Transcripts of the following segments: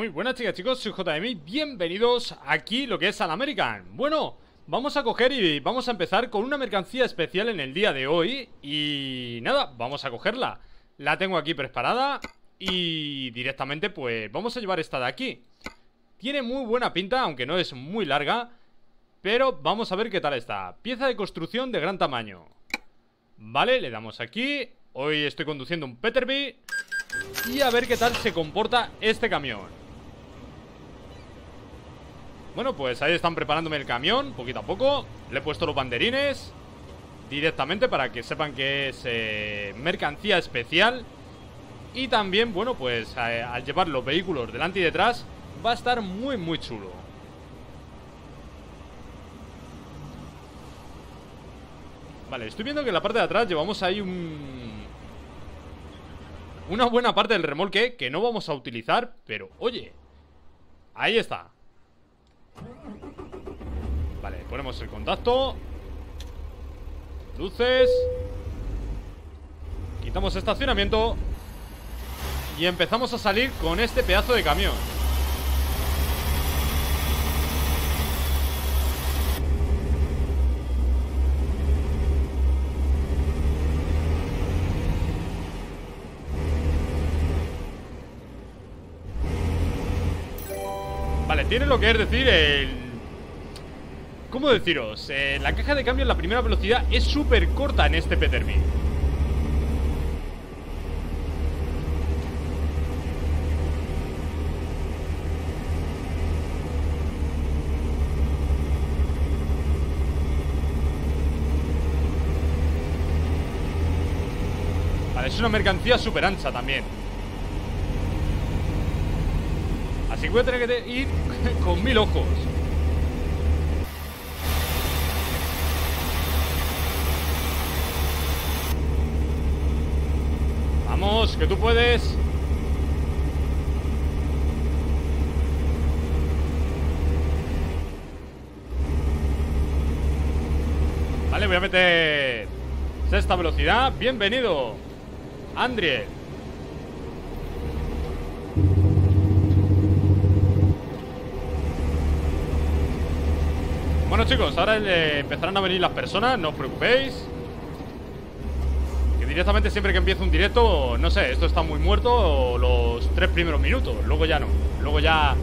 Muy buenas chicas, chicos, soy JM Bienvenidos aquí lo que es al American. Bueno, vamos a coger y vamos a empezar con una mercancía especial en el día de hoy Y nada, vamos a cogerla. La tengo aquí preparada Y directamente pues vamos a llevar esta de aquí. Tiene muy buena pinta, aunque no es muy larga Pero vamos a ver qué tal está. Pieza de construcción de gran tamaño. Vale, le damos aquí. Hoy estoy conduciendo un Peterby. Y a ver qué tal se comporta este camión bueno, pues ahí están preparándome el camión, poquito a poco. Le he puesto los banderines Directamente para que sepan que es eh, mercancía especial. Y también, bueno, pues eh, al llevar los vehículos delante y detrás Va a estar muy, muy chulo. Vale, estoy viendo que en la parte de atrás llevamos ahí un... Una buena parte del remolque que no vamos a utilizar Pero, oye Ahí está Vale, ponemos el contacto. Luces. Quitamos estacionamiento. Y empezamos a salir con este pedazo de camión tiene lo que es decir el... ¿Cómo deciros? Eh, la caja de cambio en la primera velocidad es súper corta en este Peterby Vale, es una mercancía súper ancha también Así que voy a tener que ir con mil ojos. Vamos, que tú puedes. Vale, voy a meter Sexta velocidad. Bienvenido Andriel Bueno chicos, ahora empezarán a venir las personas No os preocupéis. Que directamente siempre que empiece un directo No sé, esto está muy muerto Los tres primeros minutos, luego ya no Luego ya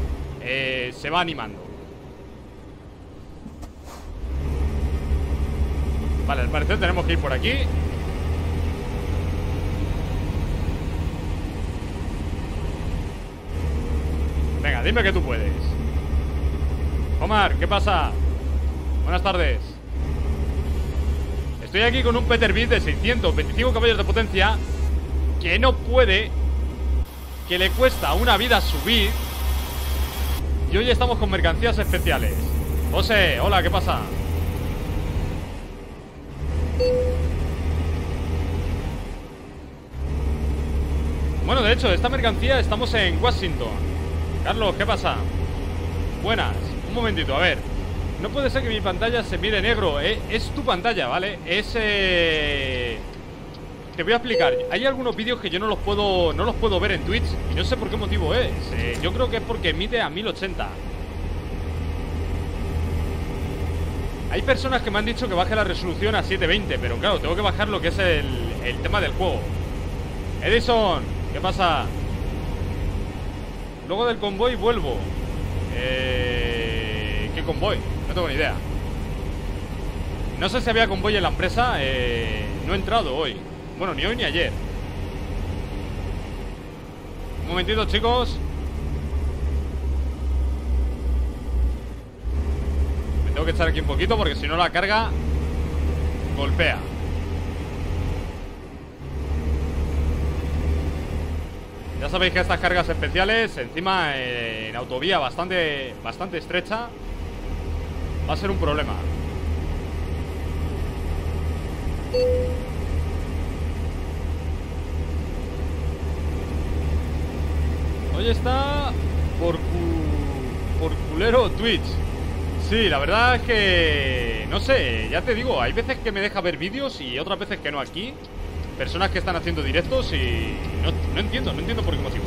eh, se va animando. Vale, al parecer tenemos que ir por aquí. Venga, dime que tú puedes. Omar, ¿qué pasa? Buenas tardes. Estoy aquí con un Peterbilt de 625 caballos de potencia Que no puede Que le cuesta una vida subir. Y hoy estamos con mercancías especiales. José, hola, ¿qué pasa? Bueno, de hecho, esta mercancía estamos en Washington. Carlos, ¿qué pasa? Buenas, un momentito, a ver no puede ser que mi pantalla se mire negro ¿eh? Es tu pantalla, ¿vale? Es... Eh... Te voy a explicar Hay algunos vídeos que yo no los puedo No los puedo ver en Twitch Y no sé por qué motivo es eh, Yo creo que es porque emite a 1080 Hay personas que me han dicho que baje la resolución a 720 Pero claro, tengo que bajar lo que es el, el tema del juego Edison, ¿qué pasa? Luego del convoy vuelvo eh... ¿Qué convoy? Tengo ni idea. No sé si había convoy en la empresa eh, No he entrado hoy. Bueno, ni hoy ni ayer. Un momentito, chicos. Me tengo que echar aquí un poquito Porque si no la carga Golpea. Ya sabéis que estas cargas especiales Encima eh, en autovía bastante, bastante estrecha Va a ser un problema Hoy está por, por culero Twitch Sí, la verdad es que... No sé, ya te digo Hay veces que me deja ver vídeos y otras veces que no aquí Personas que están haciendo directos y... No, no entiendo, no entiendo por qué motivo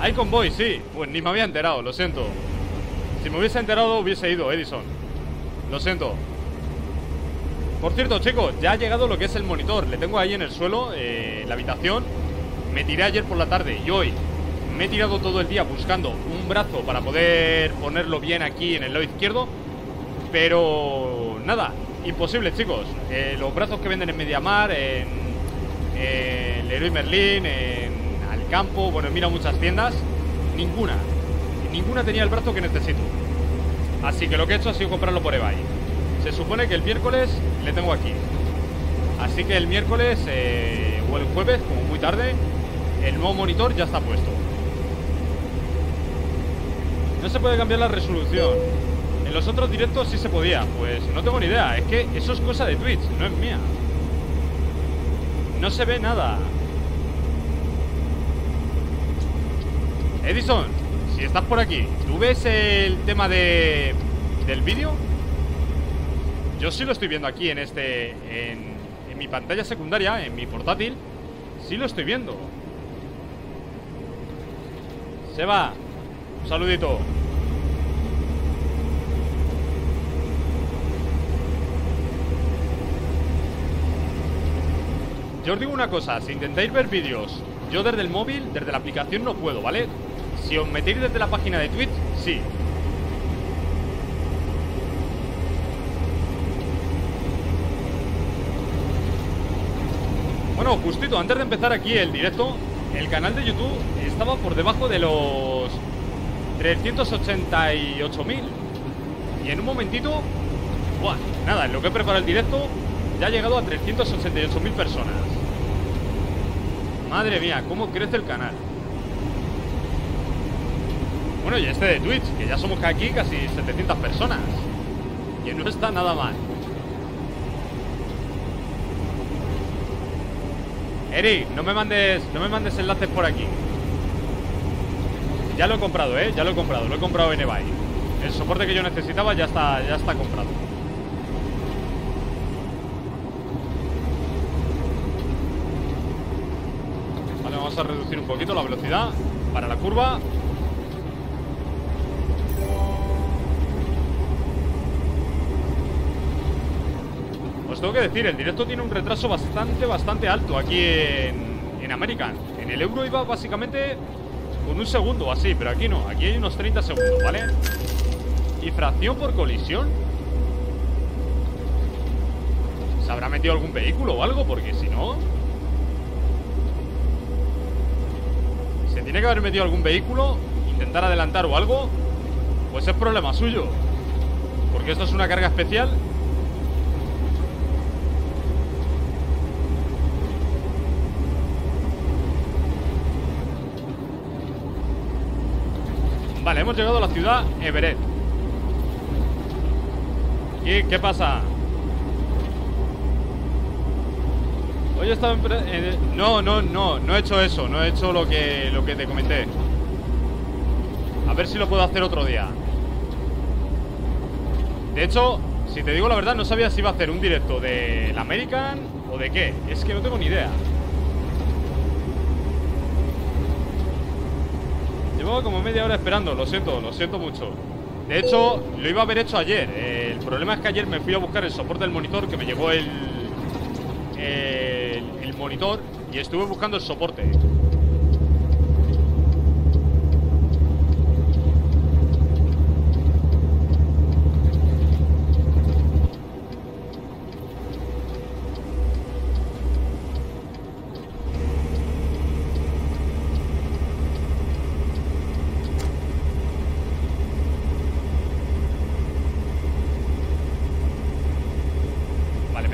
Hay convoy, sí. Pues ni me había enterado, lo siento. Si me hubiese enterado hubiese ido, Edison. Lo siento. Por cierto, chicos, ya ha llegado lo que es el monitor. Le tengo ahí en el suelo, eh, la habitación. Me tiré ayer por la tarde y hoy me he tirado todo el día buscando un brazo para poder ponerlo bien aquí en el lado izquierdo. Pero nada, imposible, chicos. Eh, los brazos que venden en Mediamar, en, en Leroy Merlin, en Alcampo, bueno, mira muchas tiendas, ninguna, ninguna tenía el brazo que necesito. Así que lo que he hecho ha sido comprarlo por eBay. Se supone que el miércoles le tengo aquí. Así que el miércoles eh, o el jueves, como muy tarde, el nuevo monitor ya está puesto. No se puede cambiar la resolución. En los otros directos sí se podía. Pues no tengo ni idea. Es que eso es cosa de Twitch, no es mía. No se ve nada. Edison, si estás por aquí, ¿tú ves el tema de del vídeo? Yo sí lo estoy viendo aquí en este en, en mi pantalla secundaria, en mi portátil. Sí lo estoy viendo. Seba, un saludito. Yo os digo una cosa, si intentáis ver vídeos yo desde el móvil, desde la aplicación no puedo, ¿vale? Si os metéis desde la página de Twitch, sí. Bueno, justito, antes de empezar aquí el directo El canal de YouTube estaba por debajo de los 388.000 Y en un momentito Buah, nada, en lo que he preparado el directo Ya ha llegado a 388.000 personas. Madre mía, cómo crece el canal Bueno, y este de Twitch Que ya somos aquí casi 700 personas. Que no está nada mal. Eric, no me mandes No me mandes enlaces por aquí. Ya lo he comprado, eh Ya lo he comprado, lo he comprado en eBay. El soporte que yo necesitaba ya está, ya está comprado. Vale, vamos a reducir un poquito la velocidad Para la curva Tengo que decir, el directo tiene un retraso bastante, bastante alto aquí en, en American. En el euro iba básicamente con un segundo o así, pero aquí no. Aquí hay unos 30 segundos, ¿vale? ¿Y fracción por colisión? ¿Se habrá metido algún vehículo o algo? Porque si no... Se tiene que haber metido algún vehículo Intentar adelantar o algo Pues es problema suyo Porque esto es una carga especial Vale, hemos llegado a la ciudad Everett. ¿Y qué pasa? Hoy he estado en... No, no, no, no he hecho eso No he hecho lo que, lo que te comenté. A ver si lo puedo hacer otro día. De hecho, si te digo la verdad No sabía si iba a hacer un directo de la American O de qué, es que no tengo ni idea Como media hora esperando, lo siento, lo siento mucho. De hecho, lo iba a haber hecho ayer. El problema es que ayer me fui a buscar el soporte del monitor Que me llegó el, el monitor Y estuve buscando el soporte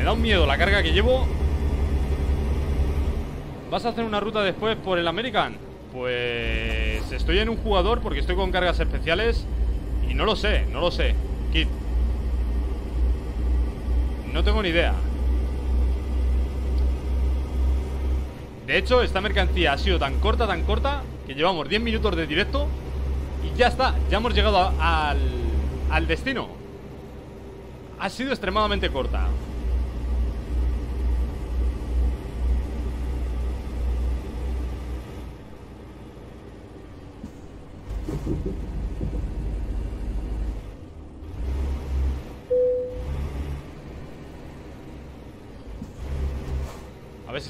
da un miedo carga que llevo. ¿Vas a hacer una ruta después por el American? Pues estoy en un jugador porque estoy con cargas especiales Y no lo sé, no lo sé. Kit. No tengo ni idea. De hecho, esta mercancía ha sido tan corta, tan corta Que llevamos 10 minutos de directo Y ya está, ya hemos llegado al, al destino. Ha sido extremadamente corta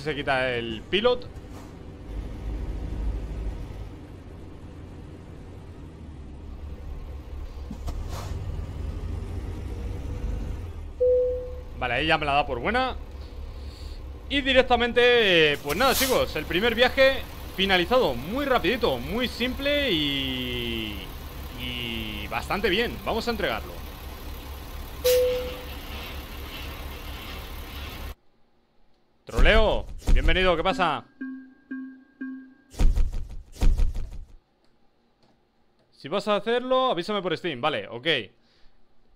se quita el pilot. Vale, ya me la da por buena. Y directamente, pues nada chicos El primer viaje finalizado. Muy rapidito, muy simple y... Y bastante bien. Vamos a entregarlo Troleo, bienvenido, ¿qué pasa? Si vas a hacerlo, avísame por Steam. Vale, ok.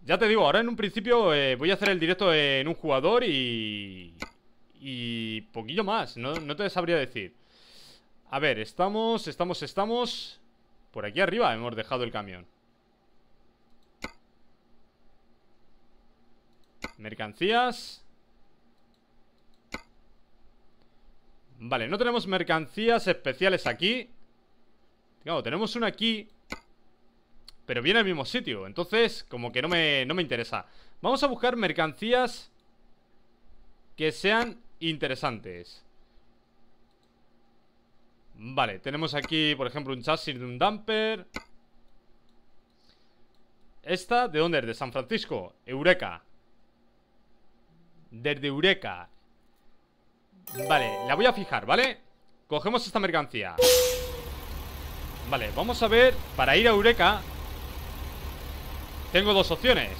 Ya te digo, ahora en un principio eh, voy a hacer el directo en un jugador y... Y poquillo más, no, no te sabría decir. A ver, estamos, estamos, estamos Por aquí arriba. Hemos dejado el camión. Mercancías Vale, no tenemos mercancías especiales aquí. Claro, tenemos una aquí pero viene al mismo sitio. Entonces, como que no me, no me interesa. Vamos a buscar mercancías Que sean interesantes. Vale, tenemos aquí, por ejemplo, un chasis de un dumper Esta, ¿de dónde es? De San Francisco. Eureka. Desde Eureka Vale, la voy a fijar, ¿vale? Cogemos esta mercancía. Vale, vamos a ver Para ir a Eureka tengo dos opciones.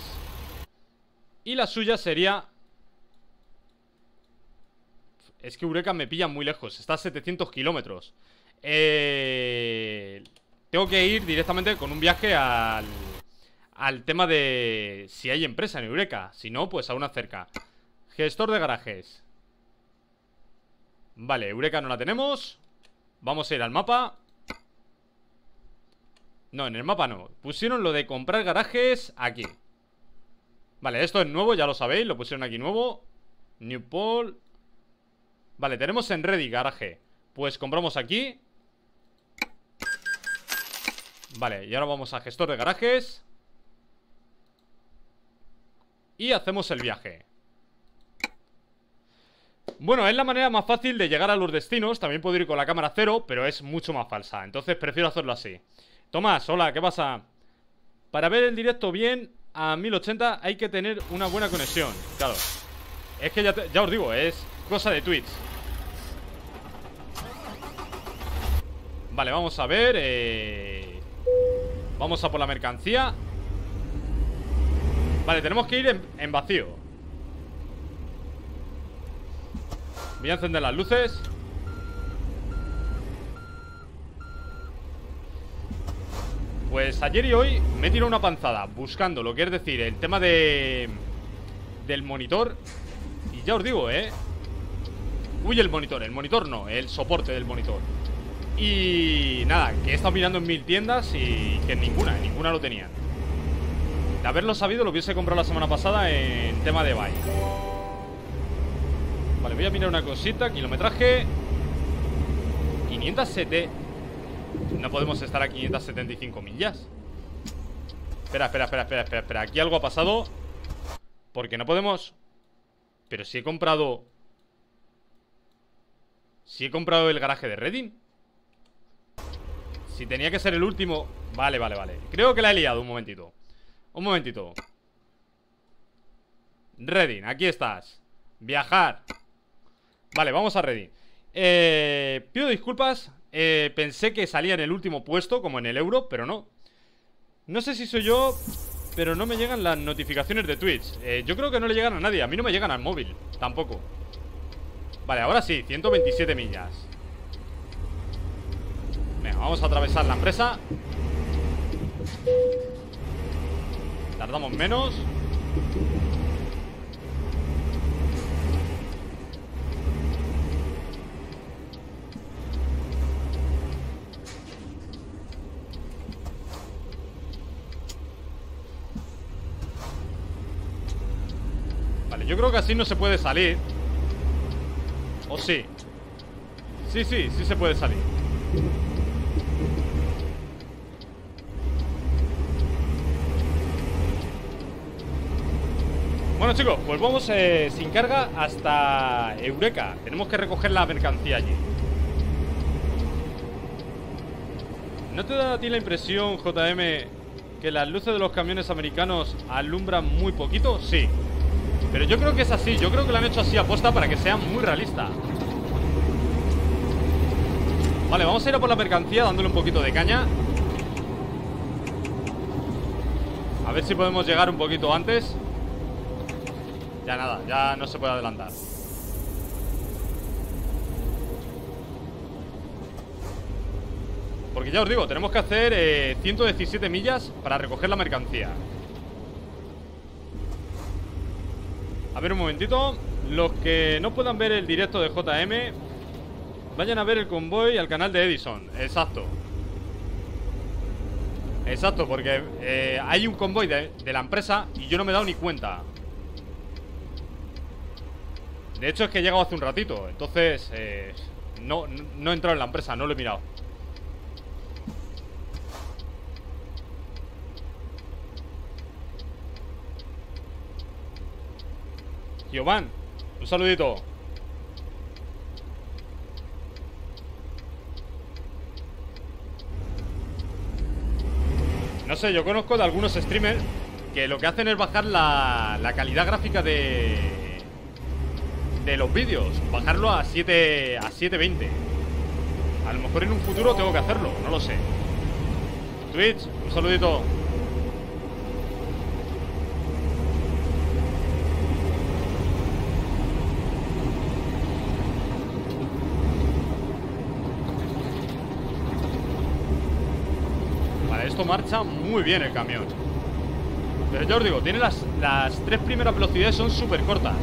Y la suya sería Es que Eureka me pilla muy lejos Está a 700 kilómetros. Eh... Tengo que ir directamente con un viaje al... Al tema de... Si hay empresa en Eureka Si no, pues a una cerca Gestor de garajes Vale, Eureka no la tenemos. Vamos a ir al mapa. No, en el mapa no. Pusieron lo de comprar garajes aquí. Vale, esto es nuevo, ya lo sabéis Lo pusieron aquí nuevo. New Vale, tenemos en Ready garaje. Pues compramos aquí. Vale, y ahora vamos a gestor de garajes. Y hacemos el viaje bueno, es la manera más fácil de llegar a los destinos. También puedo ir con la cámara cero, pero es mucho más falsa. Entonces prefiero hacerlo así. Tomás, hola, ¿qué pasa? Para ver el directo bien a 1080 hay que tener una buena conexión. Claro. Es que ya, os digo, es cosa de Twitch Vale, vamos a ver eh... Vamos a por la mercancía. Vale, tenemos que ir en vacío Voy a encender las luces. Pues ayer y hoy me he tirado una panzada Buscando lo que es decir El tema de... Del monitor. Y ya os digo, ¿eh? Uy, el monitor, el monitor no El soporte del monitor. Y nada, que he estado mirando en mil tiendas Y que ninguna, ninguna lo tenía. De haberlo sabido Lo hubiese comprado la semana pasada en tema de buy Vale, voy a mirar una cosita Kilometraje. 570 no podemos estar a 575 millas. Espera, espera, espera, espera, espera, espera. Aquí algo ha pasado Porque no podemos. Pero si he comprado Si he comprado el garaje de Reading Si tenía que ser el último Vale, vale, vale. Creo que la he liado un momentito. Un momentito. Reading, aquí estás. Viajar Vale, vamos a Reading eh, Pido disculpas eh, pensé que salía en el último puesto, como en el euro, pero no. No sé si soy yo, pero no me llegan las notificaciones de Twitch. Eh, yo creo que no le llegan a nadie. A mí no me llegan al móvil, tampoco. Vale, ahora sí, 127 millas. Venga, vamos a atravesar la empresa. Tardamos menos. creo que así no se puede salir. ¿O sí? Sí, sí, sí se puede salir. Bueno chicos, pues vamos eh, sin carga hasta Eureka. Tenemos que recoger la mercancía allí. ¿No te da a ti la impresión, JM, que las luces de los camiones americanos alumbran muy poquito? Sí. Pero yo creo que es así, yo creo que lo han hecho así aposta para que sea muy realista. Vale, vamos a ir a por la mercancía dándole un poquito de caña. A ver si podemos llegar un poquito antes. Ya nada, ya no se puede adelantar. Porque ya os digo, tenemos que hacer 117 eh, millas para recoger la mercancía A ver un momentito. Los que no puedan ver el directo de JM Vayan a ver el convoy al canal de Edison. Exacto. Exacto, porque eh, hay un convoy de, la empresa Y yo no me he dado ni cuenta. De hecho es que he llegado hace un ratito. Entonces eh, no, no he entrado en la empresa, no lo he mirado Giovanni, un saludito. No sé, yo conozco de algunos streamers Que lo que hacen es bajar la, calidad gráfica de De los vídeos Bajarlo a 7 a 720 A lo mejor en un futuro tengo que hacerlo, no lo sé. Twitch, un saludito marcha muy bien el camión. Pero yo os digo, tiene las, las tres primeras velocidades son súper cortas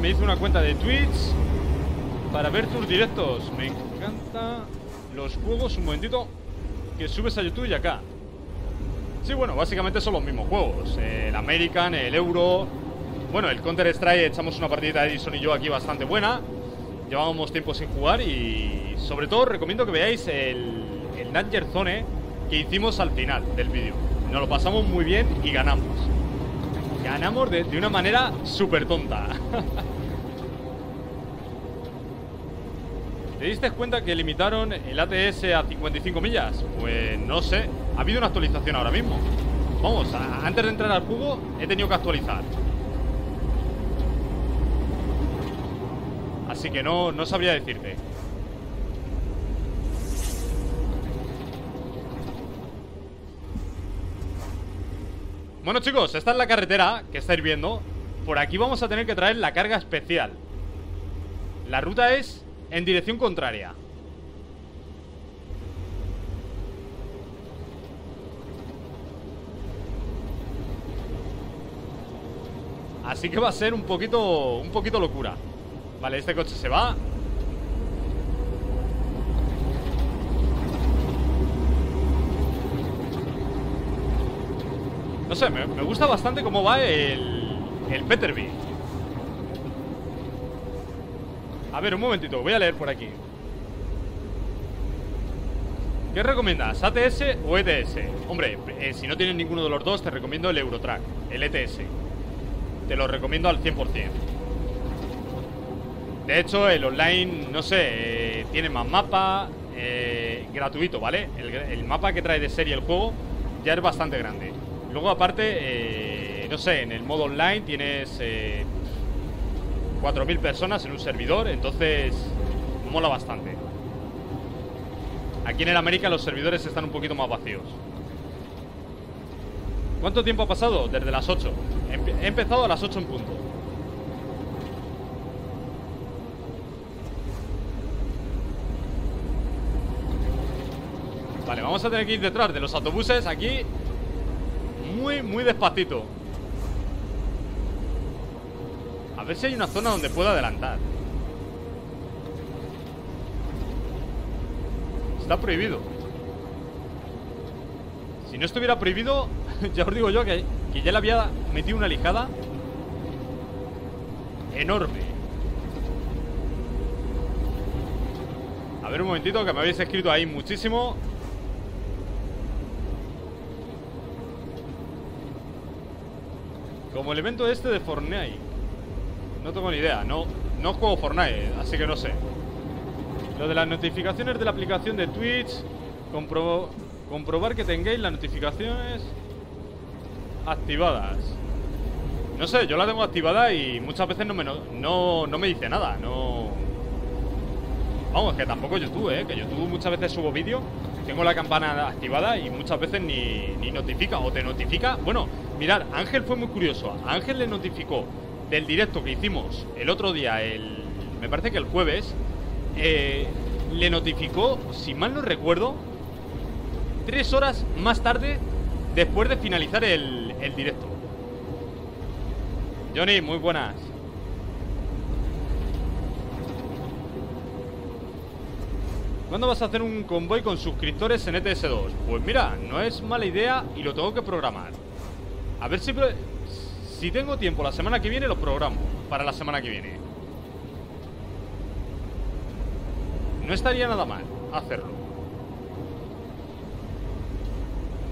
me hice una cuenta de Twitch para ver tus directos. Me encanta los juegos, un momentito, que subes a YouTube y acá. Sí, bueno, básicamente son los mismos juegos. El American, el Euro... Bueno, el Counter-Strike echamos una partidita de Edison y yo aquí bastante buena. Llevábamos tiempo sin jugar y sobre todo recomiendo que veáis el, el Danger Zone que hicimos al final del vídeo. Nos lo pasamos muy bien y ganamos. Ganamos de, una manera súper tonta. ¿Te diste cuenta que limitaron el ATS a 55 millas? Pues no sé. Ha habido una actualización ahora mismo. Vamos, antes de entrar al juego he tenido que actualizar. Así que no, no sabría decirte. Bueno chicos, esta es la carretera que estáis viendo. Por aquí vamos a tener que traer la carga especial. La ruta es en dirección contraria. Así que va a ser un poquito, un poquito locura. Vale, este coche se va No sé, me, gusta bastante cómo va el, el Peterby. A ver, un momentito, voy a leer por aquí. ¿Qué recomiendas? ¿ATS o ETS? Hombre, eh, si no tienes ninguno de los dos, te recomiendo el Eurotrack, el ETS. Te lo recomiendo al 100%. De hecho, el online, no sé, eh, tiene más mapa eh, gratuito, ¿vale? El, el, mapa que trae de serie el juego ya es bastante grande. Luego aparte, eh, no sé, en el modo online tienes eh, 4.000 personas en un servidor, entonces mola bastante. Aquí en el América los servidores están un poquito más vacíos. ¿Cuánto tiempo ha pasado? Desde las 8. He empezado a las 8 en punto. Vale, vamos a tener que ir detrás de los autobuses aquí muy, muy despacito. A ver si hay una zona donde pueda adelantar. Está prohibido. Si no estuviera prohibido Ya os digo yo que, que ya le había metido una lijada Enorme. A ver un momentito que me habéis escrito ahí muchísimo Como el evento este de Fortnite. No tengo ni idea No, no juego Fortnite, así que no sé. Lo de las notificaciones de la aplicación de Twitch Comprobar que tengáis las notificaciones Activadas. No sé, yo la tengo activada y muchas veces no me, no, no me dice nada No... Vamos, que tampoco YouTube, ¿eh? Que YouTube muchas veces subo vídeo Tengo la campana activada y muchas veces ni, ni notifica O te notifica, bueno Mirad, Ángel fue muy curioso. Ángel le notificó del directo que hicimos el otro día, el, me parece que el jueves, eh, le notificó, si mal no recuerdo, tres horas más tarde después de finalizar el, el directo. Johnny, muy buenas. ¿Cuándo vas a hacer un convoy con suscriptores en ETS2? Pues mira, no es mala idea y lo tengo que programar. A ver si, si tengo tiempo la semana que viene, lo programo para la semana que viene. No estaría nada mal hacerlo.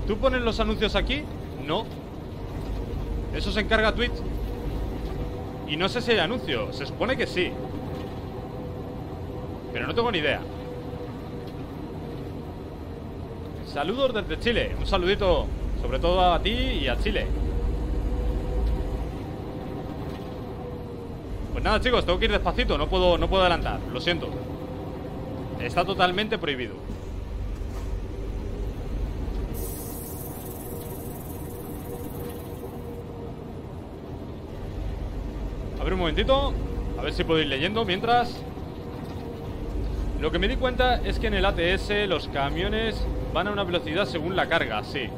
¿Tú pones los anuncios aquí? No. Eso se encarga Twitch. Y no sé si hay anuncios. Se supone que sí. Pero no tengo ni idea. Saludos desde Chile. Un saludito sobre todo a ti y a Chile. Pues nada, chicos, tengo que ir despacito. No puedo, no puedo adelantar. Lo siento. Está totalmente prohibido. A ver un momentito. A ver si puedo ir leyendo mientras... Lo que me di cuenta es que en el ATS los camiones van a una velocidad según la carga, sí.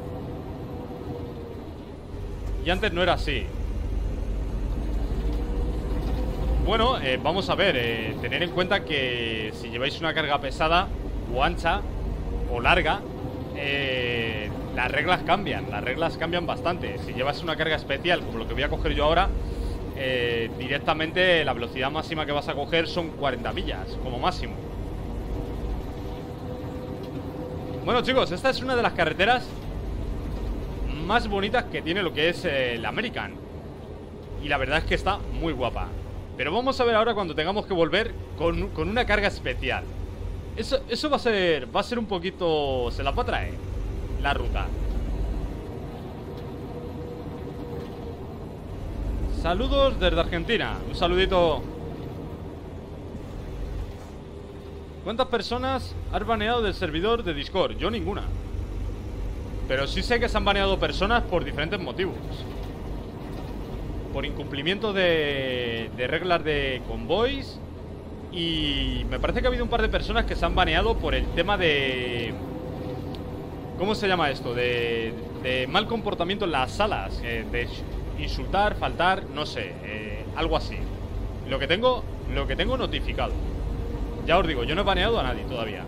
Y antes no era así. Bueno, eh, vamos a ver eh, Tener en cuenta que si lleváis una carga pesada O ancha O larga eh, Las reglas cambian Las reglas cambian bastante. Si llevas una carga especial Como lo que voy a coger yo ahora Directamente la velocidad máxima que vas a coger Son 40 millas Como máximo. Bueno chicos, esta es una de las carreteras más bonitas que tiene lo que es el American. Y la verdad es que está muy guapa. Pero vamos a ver ahora cuando tengamos que volver con, una carga especial. Eso, eso va a ser va a ser un poquito... Se la va a traer la ruta. Saludos desde Argentina. Un saludito. ¿Cuántas personas has baneado del servidor de Discord? Yo ninguna pero sí sé que se han baneado personas por diferentes motivos. Por incumplimiento de, reglas de convoys. Y me parece que ha habido un par de personas que se han baneado por el tema de... ¿Cómo se llama esto? De, mal comportamiento en las salas. Eh, de insultar, faltar, no sé. Eh, algo así. Lo que tengo, lo que tengo notificado. Ya os digo, yo no he baneado a nadie todavía.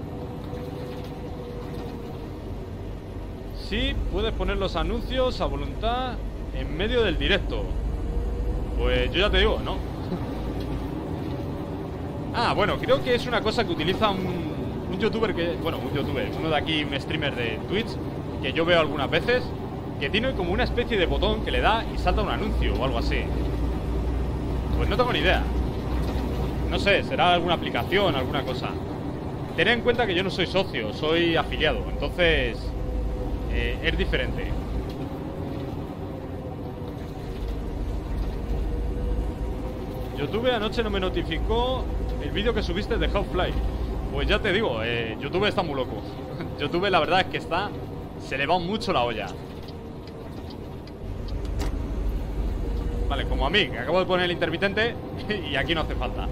Sí, puedes poner los anuncios a voluntad en medio del directo. Pues yo ya te digo, ¿no? ah, bueno, creo que es una cosa que utiliza un, youtuber que... Bueno, un youtuber, uno de aquí, un streamer de Twitch, que yo veo algunas veces, que tiene como una especie de botón que le da y salta un anuncio o algo así. Pues no tengo ni idea. No sé, será alguna aplicación, alguna cosa. Tened en cuenta que yo no soy socio, soy afiliado, entonces eh, es diferente. YouTube anoche no me notificó el vídeo que subiste de Half-Life. Pues ya te digo, eh, YouTube está muy loco. YouTube la verdad es que está... Se le va mucho la olla. Vale, como a mí, que acabo de poner el intermitente y aquí no hace falta.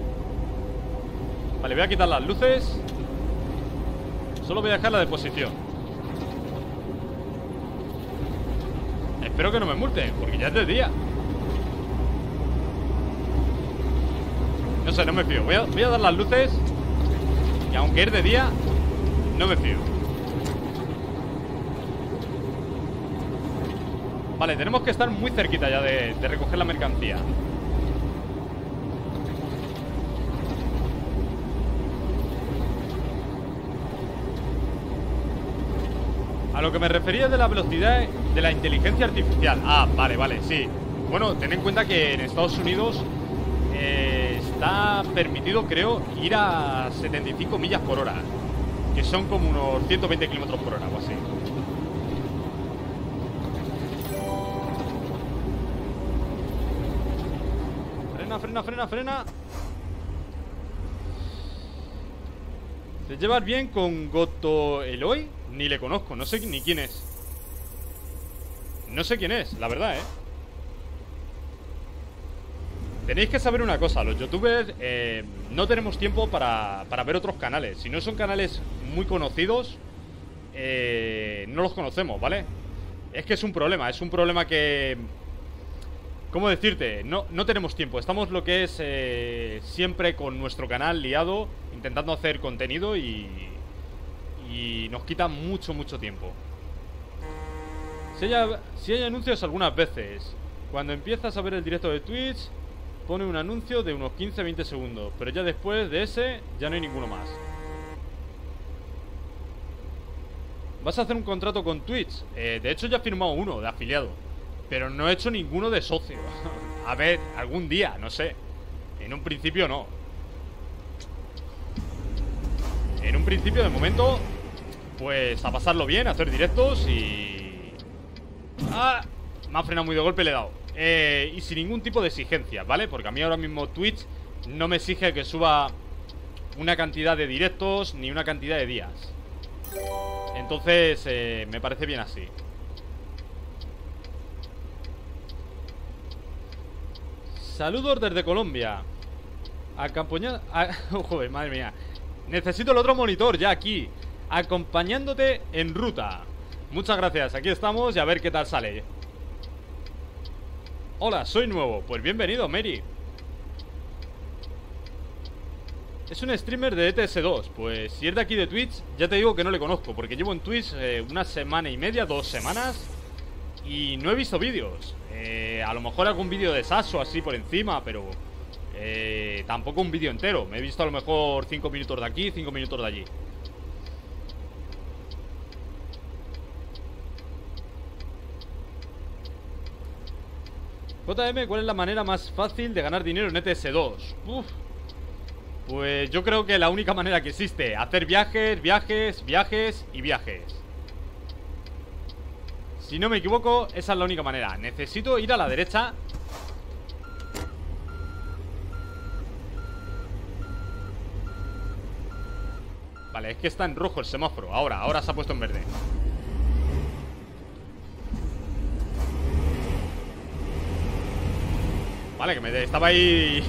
Vale, voy a quitar las luces. Solo voy a dejar la de posición. Espero que no me multen, porque ya es de día. No sé, no me fío. Voy a, dar las luces Y aunque es de día No me fío. Vale, tenemos que estar muy cerquita ya de, de recoger la mercancía. A lo que me refería de la velocidad de la inteligencia artificial. Ah, vale, vale, sí. Bueno, ten en cuenta que en Estados Unidos eh, Está permitido, creo, ir a 75 millas por hora Que son como unos 120 kilómetros por hora o así. Frena, frena, frena, frena. ¿Te llevas bien con Goto Eloy? Ni le conozco, no sé ni quién es No sé quién es, la verdad, ¿eh? Tenéis que saber una cosa, los youtubers eh, no tenemos tiempo para, para, ver otros canales Si no son canales muy conocidos, eh, no los conocemos, ¿vale? Es que es un problema, es un problema que... ¿Cómo decirte? No, no tenemos tiempo, estamos lo que es eh, siempre con nuestro canal liado Intentando hacer contenido y, y nos quita mucho, mucho tiempo. Si hay, anuncios algunas veces. Cuando empiezas a ver el directo de Twitch, pone un anuncio de unos 15-20 segundos. Pero ya después de ese, ya no hay ninguno más. ¿Vas a hacer un contrato con Twitch? Eh, de hecho ya he firmado uno de afiliado. Pero no he hecho ninguno de socio. a ver, algún día, no sé. En un principio no. En un principio, de momento, pues a pasarlo bien, a hacer directos y... ¡Ah! Me ha frenado muy de golpe, le he dado eh, Y sin ningún tipo de exigencia, ¿vale? Porque a mí ahora mismo Twitch no me exige que suba una cantidad de directos ni una cantidad de días Entonces, eh, me parece bien así Saludos desde Colombia Acompañado... Ah, joder, madre mía Necesito el otro monitor ya aquí acompañándote en ruta. Muchas gracias, aquí estamos y a ver qué tal sale. Hola, soy nuevo. Pues bienvenido, Mary. Es un streamer de ETS2. Pues si es de aquí de Twitch, ya te digo que no le conozco, porque llevo en Twitch eh, una semana y media, dos semanas, y no he visto vídeos. Eh, a lo mejor algún vídeo de Sasso así por encima, pero eh, tampoco un vídeo entero. Me he visto a lo mejor 5 minutos de aquí, 5 minutos de allí. JM, ¿cuál es la manera más fácil de ganar dinero en ETS2? Uf. Pues yo creo que la única manera que existe Hacer viajes, viajes, viajes y viajes. Si no me equivoco, esa es la única manera. Necesito ir a la derecha. Vale, es que está en rojo el semáforo. Ahora, ahora se ha puesto en verde Vale, que me estaba ahí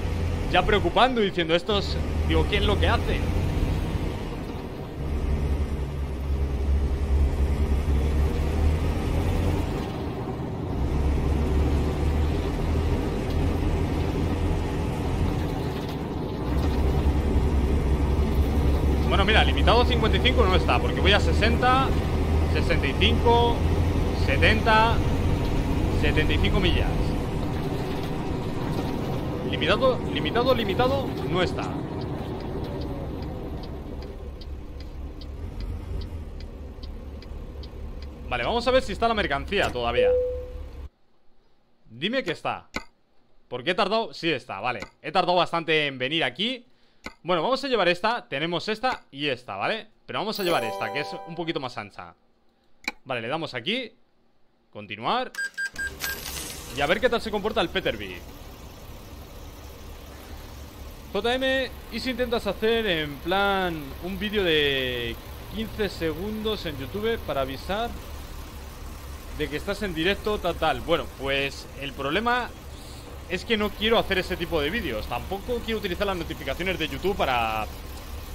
ya preocupando diciendo estos, digo, ¿quién lo que hace? Bueno, mira, limitado 55 no está Porque voy a 60 65 70 75 millas Limitado, limitado, limitado No está. Vale, vamos a ver si está la mercancía todavía. Dime que está. Porque he tardado, sí está, vale. He tardado bastante en venir aquí. Bueno, vamos a llevar esta, tenemos esta y esta, ¿vale? Pero vamos a llevar esta, que es un poquito más ancha. Vale, le damos aquí. Continuar. Y a ver qué tal se comporta el Peterby JM, ¿y si intentas hacer en plan un vídeo de 15 segundos en YouTube para avisar de que estás en directo, tal, tal? Bueno, pues el problema es que no quiero hacer ese tipo de vídeos. Tampoco quiero utilizar las notificaciones de YouTube para...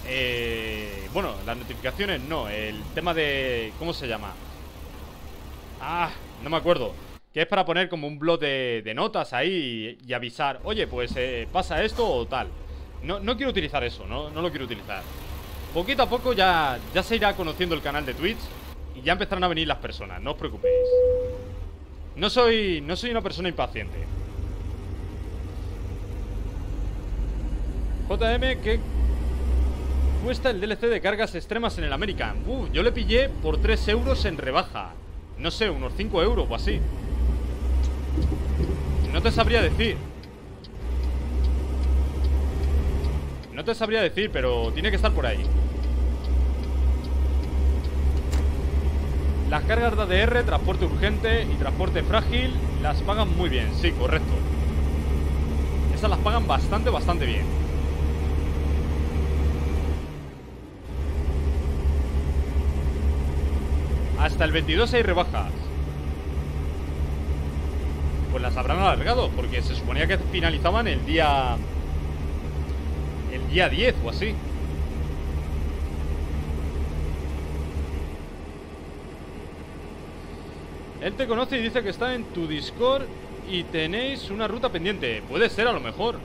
Eh, bueno, las notificaciones no, el tema de... ¿Cómo se llama? Ah, no me acuerdo que es para poner como un blog de, notas ahí y, avisar, oye, pues eh, pasa esto o tal. No, no quiero utilizar eso, no, no lo quiero utilizar. Poquito a poco ya, ya se irá conociendo el canal de Twitch Y ya empezarán a venir las personas, no os preocupéis. No soy, no soy una persona impaciente. JM, ¿qué cuesta el DLC de cargas extremas en el American? Uh, yo le pillé por 3 euros en rebaja. No sé, unos 5 euros o así. No te sabría decir No te sabría decir, pero tiene que estar por ahí. Las cargas de ADR, transporte urgente y transporte frágil Las pagan muy bien, sí, correcto. Esas las pagan bastante, bastante bien. Hasta el 22 hay rebajas. Pues las habrán alargado Porque se suponía que finalizaban el día día 10 o así. Él te conoce y dice que está en tu Discord y tenéis una ruta pendiente. Puede ser a lo mejor.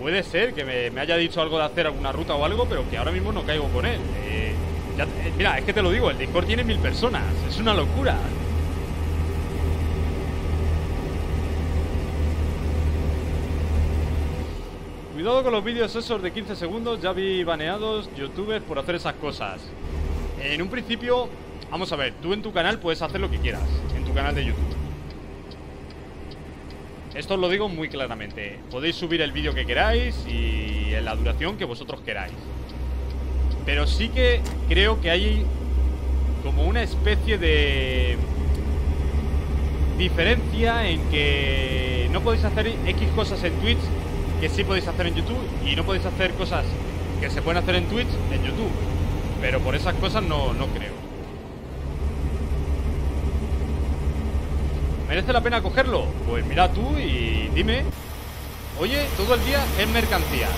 Puede ser que me, haya dicho algo de hacer alguna ruta o algo, pero que ahora mismo no caigo con él. Eh, eh, mira, es que te lo digo, el Discord tiene mil personas. Es una locura. Cuidado con los vídeos esos de 15 segundos Ya vi baneados youtubers por hacer esas cosas. En un principio Vamos a ver, tú en tu canal puedes hacer lo que quieras En tu canal de YouTube. Esto os lo digo muy claramente. Podéis subir el vídeo que queráis Y en la duración que vosotros queráis. Pero sí que creo que hay Como una especie de Diferencia en que No podéis hacer X cosas en Twitch que sí podéis hacer en YouTube y no podéis hacer cosas que se pueden hacer en Twitch en YouTube. Pero por esas cosas no, no creo. ¿Merece la pena cogerlo? Pues mira tú y dime. Oye, todo el día es mercancía.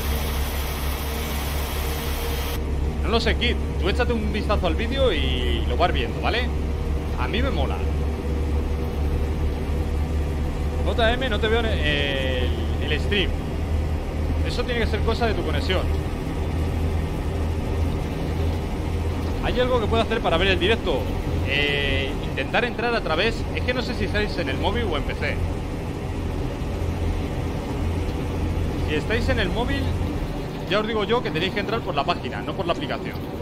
No lo sé, Kid. Tú échate un vistazo al vídeo y lo vas viendo, ¿vale? A mí me mola. JM, no te veo en el, el stream. Eso tiene que ser cosa de tu conexión. ¿Hay algo que pueda hacer para ver el directo? Eh, intentar entrar a través... Es que no sé si estáis en el móvil o en PC. Si estáis en el móvil, ya os digo yo que tenéis que entrar por la página, no por la aplicación.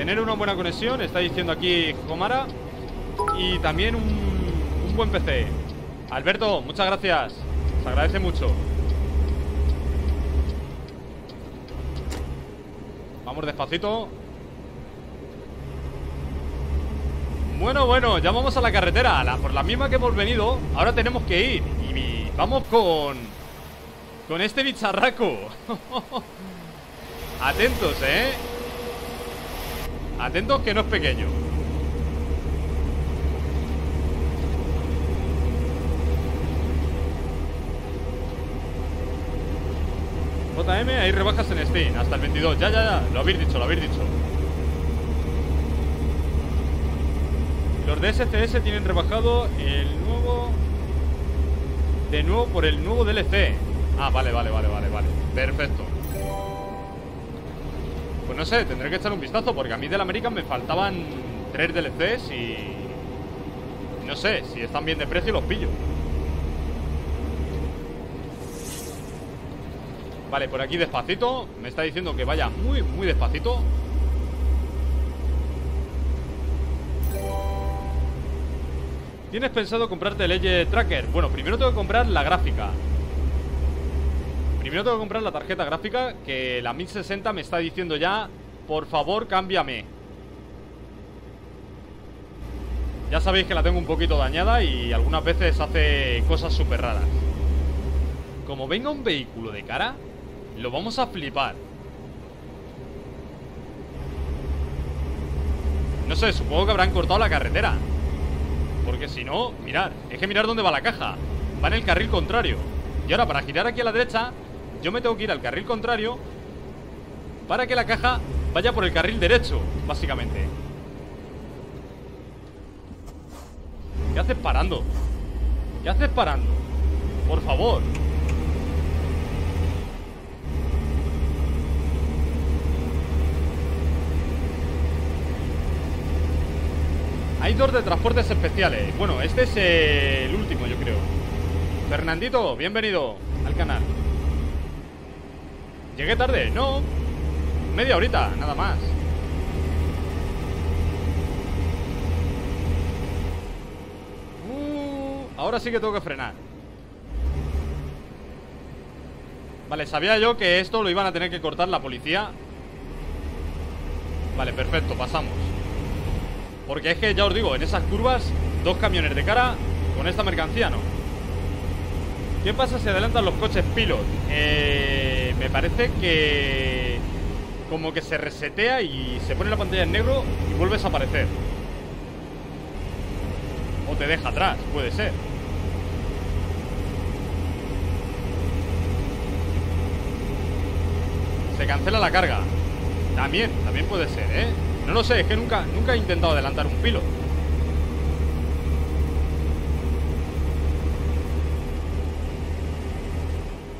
Tener una buena conexión, está diciendo aquí Comara. Y también un, buen PC. Alberto, muchas gracias. Se agradece mucho. Vamos despacito. Bueno, bueno, ya vamos a la carretera Por la misma que hemos venido Ahora tenemos que ir Y vamos con... Con este bicharraco Atentos, ¿eh? Atentos que no es pequeño. JM, hay rebajas en Steam Hasta el 22, ya, ya, ya. Lo habéis dicho, lo habéis dicho. Los de SCS tienen rebajado el nuevo De nuevo por el nuevo DLC Ah, vale, vale, vale, vale, vale. Perfecto no sé, tendré que echar un vistazo Porque a mí del American me faltaban Tres DLCs y... No sé, si están bien de precio los pillo. Vale, por aquí despacito Me está diciendo que vaya muy, muy despacito. ¿Tienes pensado comprarte el Edge Tracker? Bueno, primero tengo que comprar la gráfica Primero tengo que comprar la tarjeta gráfica Que la 1060 me está diciendo ya Por favor, cámbiame Ya sabéis que la tengo un poquito dañada Y algunas veces hace cosas súper raras. Como venga un vehículo de cara Lo vamos a flipar. No sé, supongo que habrán cortado la carretera. Porque si no, mirad Es que mirar dónde va la caja. Va en el carril contrario. Y ahora para girar aquí a la derecha yo me tengo que ir al carril contrario para que la caja vaya por el carril derecho, básicamente. ¿Qué haces parando? ¿Qué haces parando? Por favor Hay dos de transportes especiales Bueno, este es el último yo creo Fernandito, bienvenido al canal ¿Llegué tarde? No. Media horita, nada más. Uh, Ahora sí que tengo que frenar. Vale, sabía yo que esto lo iban a tener que cortar la policía. Vale, perfecto, pasamos. Porque es que ya os digo, en esas curvas Dos camiones de cara con esta mercancía no ¿Qué pasa si adelantan los coches pilot? Eh, me parece que Como que se resetea y se pone la pantalla en negro Y vuelves a aparecer O te deja atrás, puede ser Se cancela la carga También, también puede ser, ¿eh? No lo sé, es que nunca, nunca he intentado adelantar un pilo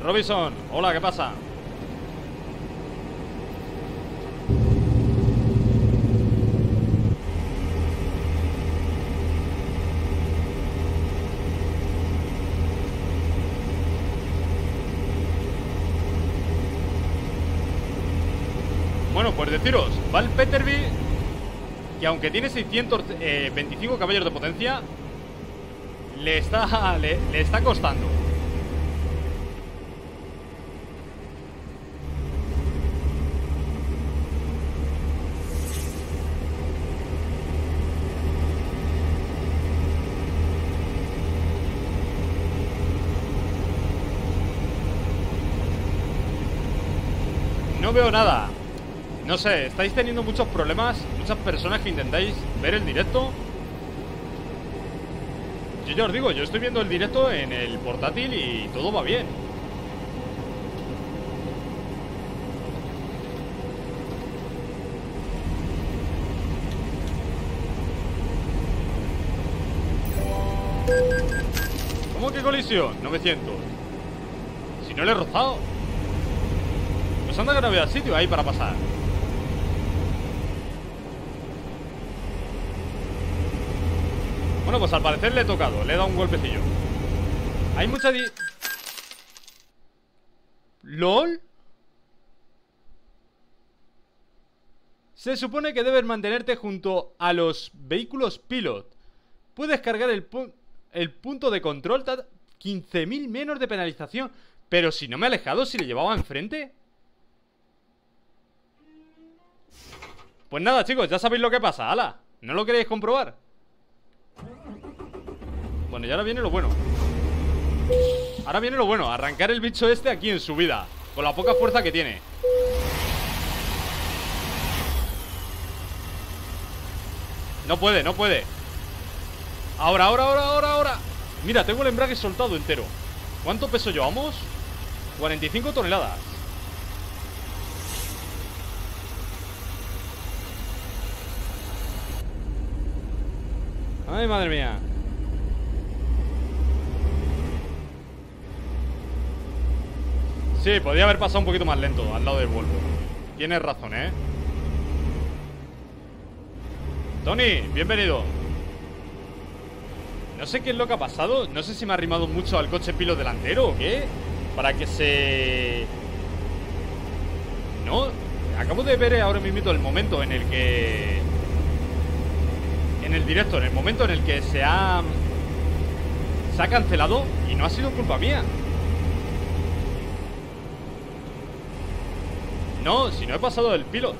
Robinson, hola, ¿qué pasa? Bueno, pues deciros, va el Peterby Que aunque tiene 625 caballos de potencia Le está, le está costando Veo nada. No sé, estáis teniendo muchos problemas Muchas personas que intentáis ver el directo Yo ya os digo, yo estoy viendo el directo en el portátil y todo va bien. ¿Cómo que colisión? 900 Si no le he rozado Pues anda que no vea sitio ahí para pasar. Bueno, pues al parecer le he tocado Le he dado un golpecillo. Hay mucha di... ¿LOL? Se supone que debes mantenerte junto a los vehículos pilot. Puedes cargar el, el punto de control 15.000 menos de penalización Pero si no me he alejado, si le llevaba enfrente Pues nada chicos, ya sabéis lo que pasa, ala. ¿No lo queréis comprobar? Bueno, y ahora viene lo bueno. Ahora viene lo bueno Arrancar el bicho este aquí en su vida Con la poca fuerza que tiene. No puede, no puede. Ahora, ahora, ahora, ahora, ahora. Mira, tengo el embrague soltado entero. ¿Cuánto peso llevamos? 45 toneladas Ay, madre mía. Sí, podía haber pasado un poquito más lento Al lado del Volvo. Tienes razón, ¿eh? Tony, bienvenido. No sé qué es lo que ha pasado. No sé si me ha arrimado mucho al coche pilo delantero o qué. Para que se... No Acabo de ver ahora mismo el momento en el que en el directo, en el momento en el que se ha ha cancelado y no ha sido culpa mía. No, si no he pasado del piloto.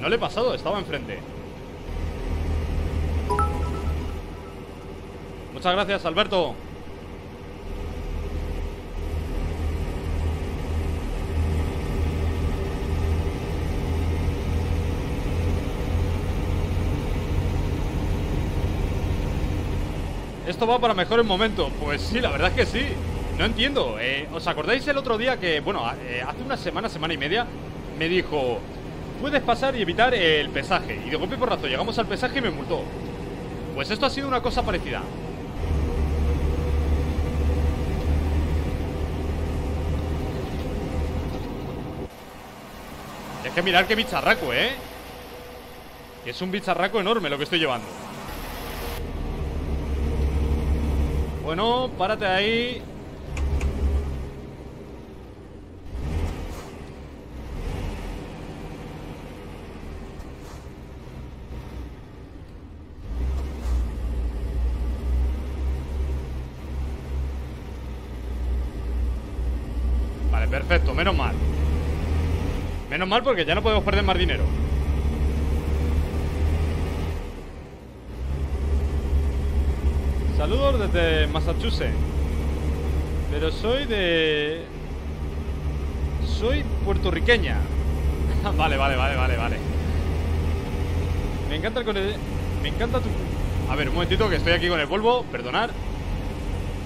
No le he pasado, estaba enfrente. Muchas gracias, Alberto. esto va para mejor el momento. Pues sí, la verdad es que sí. No entiendo. Eh, ¿Os acordáis el otro día que, bueno, eh, hace una semana, semana y media, me dijo, puedes pasar y evitar el pesaje? Y de golpe por rato llegamos al pesaje y me multó. Pues esto ha sido una cosa parecida. Es que mirar qué bicharraco, ¿eh? Es un bicharraco enorme lo que estoy llevando. Bueno, párate ahí. Vale, perfecto, menos mal. Menos mal porque ya no podemos perder más dinero Saludos desde Massachusetts. Pero soy de... Soy puertorriqueña. vale, vale, vale, vale, vale. Me encanta el... Me encanta tu... A ver, un momentito que estoy aquí con el Volvo, perdonar.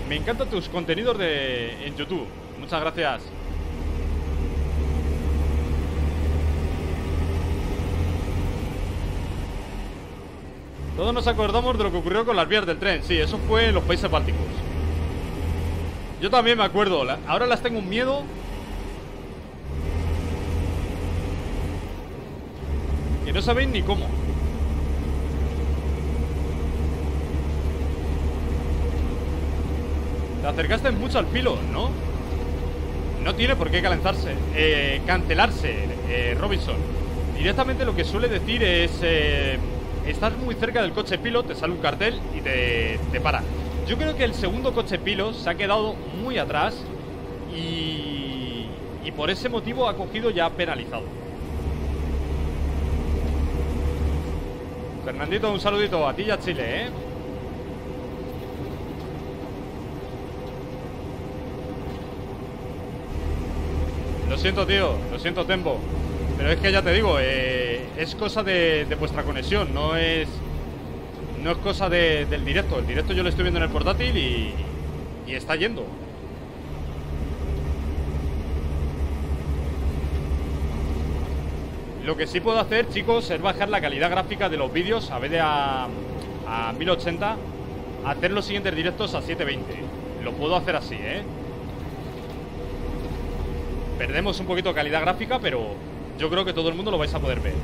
Me encantan tus contenidos de... en YouTube. Muchas gracias. Todos nos acordamos de lo que ocurrió con las vías del tren. Sí, eso fue en los países bálticos. Yo también me acuerdo. Ahora las tengo un miedo. Que no sabéis ni cómo. Te acercaste mucho al filo, ¿no? No tiene por qué calentarse. Eh, cancelarse, eh, Robinson. Directamente lo que suele decir es... Eh, estás muy cerca del coche pilot, te sale un cartel y te, te para. Yo creo que el segundo coche pilot se ha quedado muy atrás y, y por ese motivo ha cogido ya penalizado. Fernandito, un saludito a ti y a Chile, ¿eh? Lo siento, tío. Lo siento, Tempo. Pero es que ya te digo, eh, es cosa de, vuestra conexión, no es no es cosa del directo. El directo yo lo estoy viendo en el portátil y, y está yendo. Lo que sí puedo hacer, chicos, es bajar la calidad gráfica de los vídeos a vez de a, a 1080, hacer los siguientes directos a 720. Lo puedo hacer así, ¿eh? Perdemos un poquito de calidad gráfica, pero yo creo que todo el mundo lo vais a poder ver.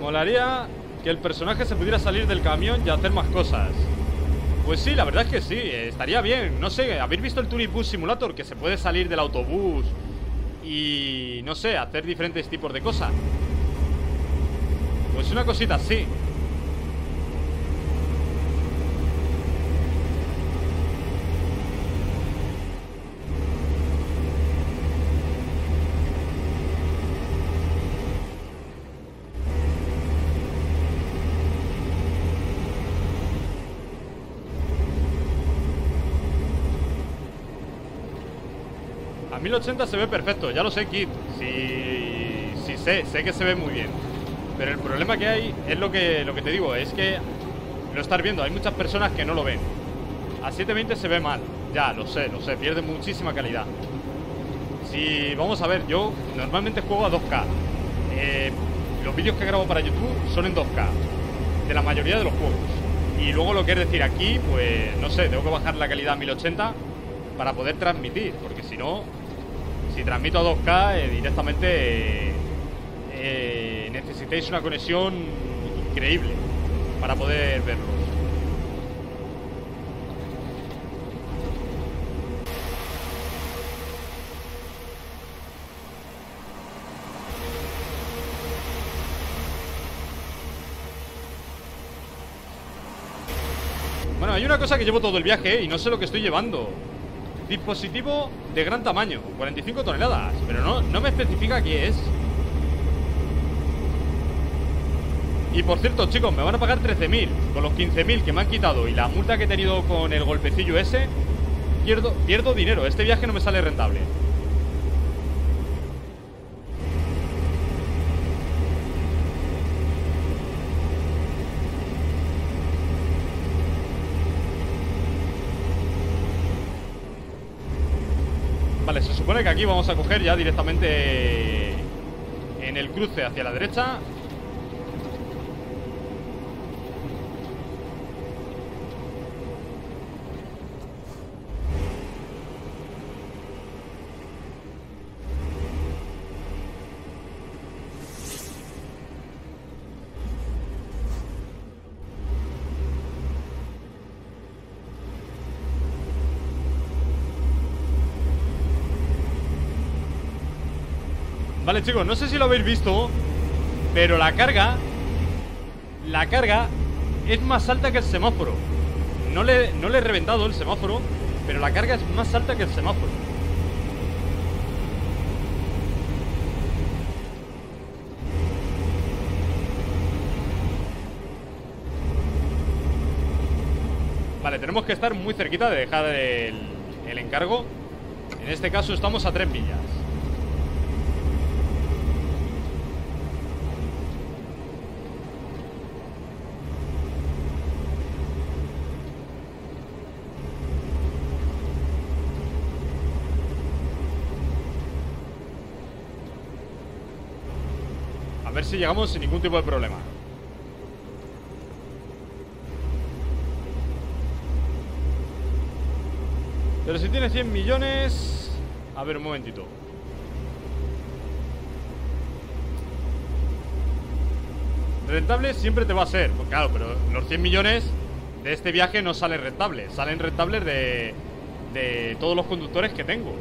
Molaría que el personaje se pudiera salir del camión y hacer más cosas. Pues sí, la verdad es que sí, estaría bien. No sé, ¿habéis visto el Turibus Simulator? Que se puede salir del autobús y, no sé, hacer diferentes tipos de cosas. Pues una cosita así. A 1080 se ve perfecto, ya lo sé, Kit. Sí, sí sé, sé que se ve muy bien. Pero el problema que hay es lo que, lo que te digo, es que lo estás viendo, hay muchas personas que no lo ven. A 720 se ve mal, ya, lo sé, lo sé, pierde muchísima calidad. Si, vamos a ver, yo normalmente juego a 2K. Eh, los vídeos que grabo para YouTube son en 2K, de la mayoría de los juegos. Y luego lo que es decir aquí, pues no sé, tengo que bajar la calidad a 1080 para poder transmitir, porque si no, si transmito a 2K, eh, directamente eh, necesitáis una conexión increíble para poder verlos. Bueno, hay una cosa que llevo todo el viaje y no sé lo que estoy llevando. Dispositivo de gran tamaño, 45 toneladas Pero no, no me especifica qué es. Y por cierto, chicos, me van a pagar 13.000 Con los 15.000 que me han quitado Y la multa que he tenido con el golpecillo ese Pierdo, pierdo dinero. Este viaje no me sale rentable Vale, se supone que aquí vamos a coger ya directamente en el cruce hacia la derecha. Chicos, no sé si lo habéis visto Pero la carga La carga es más alta que el semáforo. No le, no le he reventado el semáforo Pero la carga es más alta que el semáforo. Vale, tenemos que estar muy cerquita de dejar el, el encargo. En este caso estamos a 3 millas A si llegamos sin ningún tipo de problema Pero si tiene 100 millones... A ver, un momentito. Rentable siempre te va a ser. Pues claro, pero los 100 millones de este viaje no salen rentables. Salen rentables de, de todos los conductores que tengo.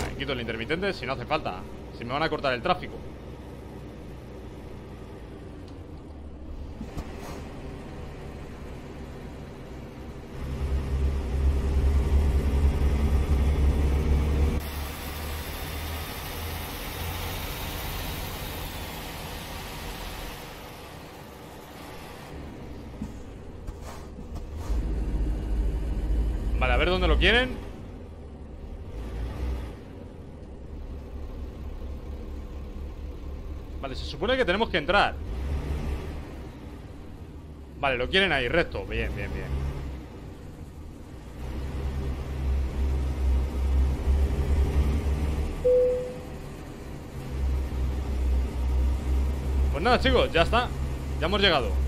Vale, el intermitente si no hace falta. Si me van a cortar el tráfico. Vale, a ver dónde lo quieren Vale, se supone que tenemos que entrar. Vale, lo quieren ahí, recto Bien, bien, bien. Pues nada, chicos, ya está. Ya hemos llegado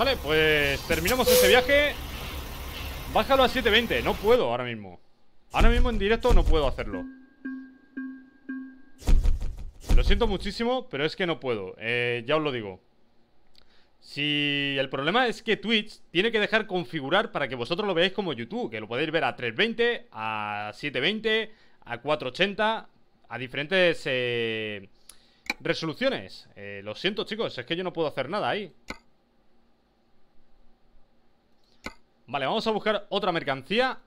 Vale, pues terminamos este viaje. Bájalo a 720 No puedo ahora mismo. Ahora mismo en directo no puedo hacerlo. Lo siento muchísimo Pero es que no puedo. Eh, Ya os lo digo. Si el problema es que Twitch Tiene que dejar configurar para que vosotros lo veáis como YouTube Que lo podéis ver a 320 A 720 A 480 A diferentes eh, resoluciones. Eh, Lo siento chicos Es que yo no puedo hacer nada ahí Vale, vamos a buscar otra mercancía.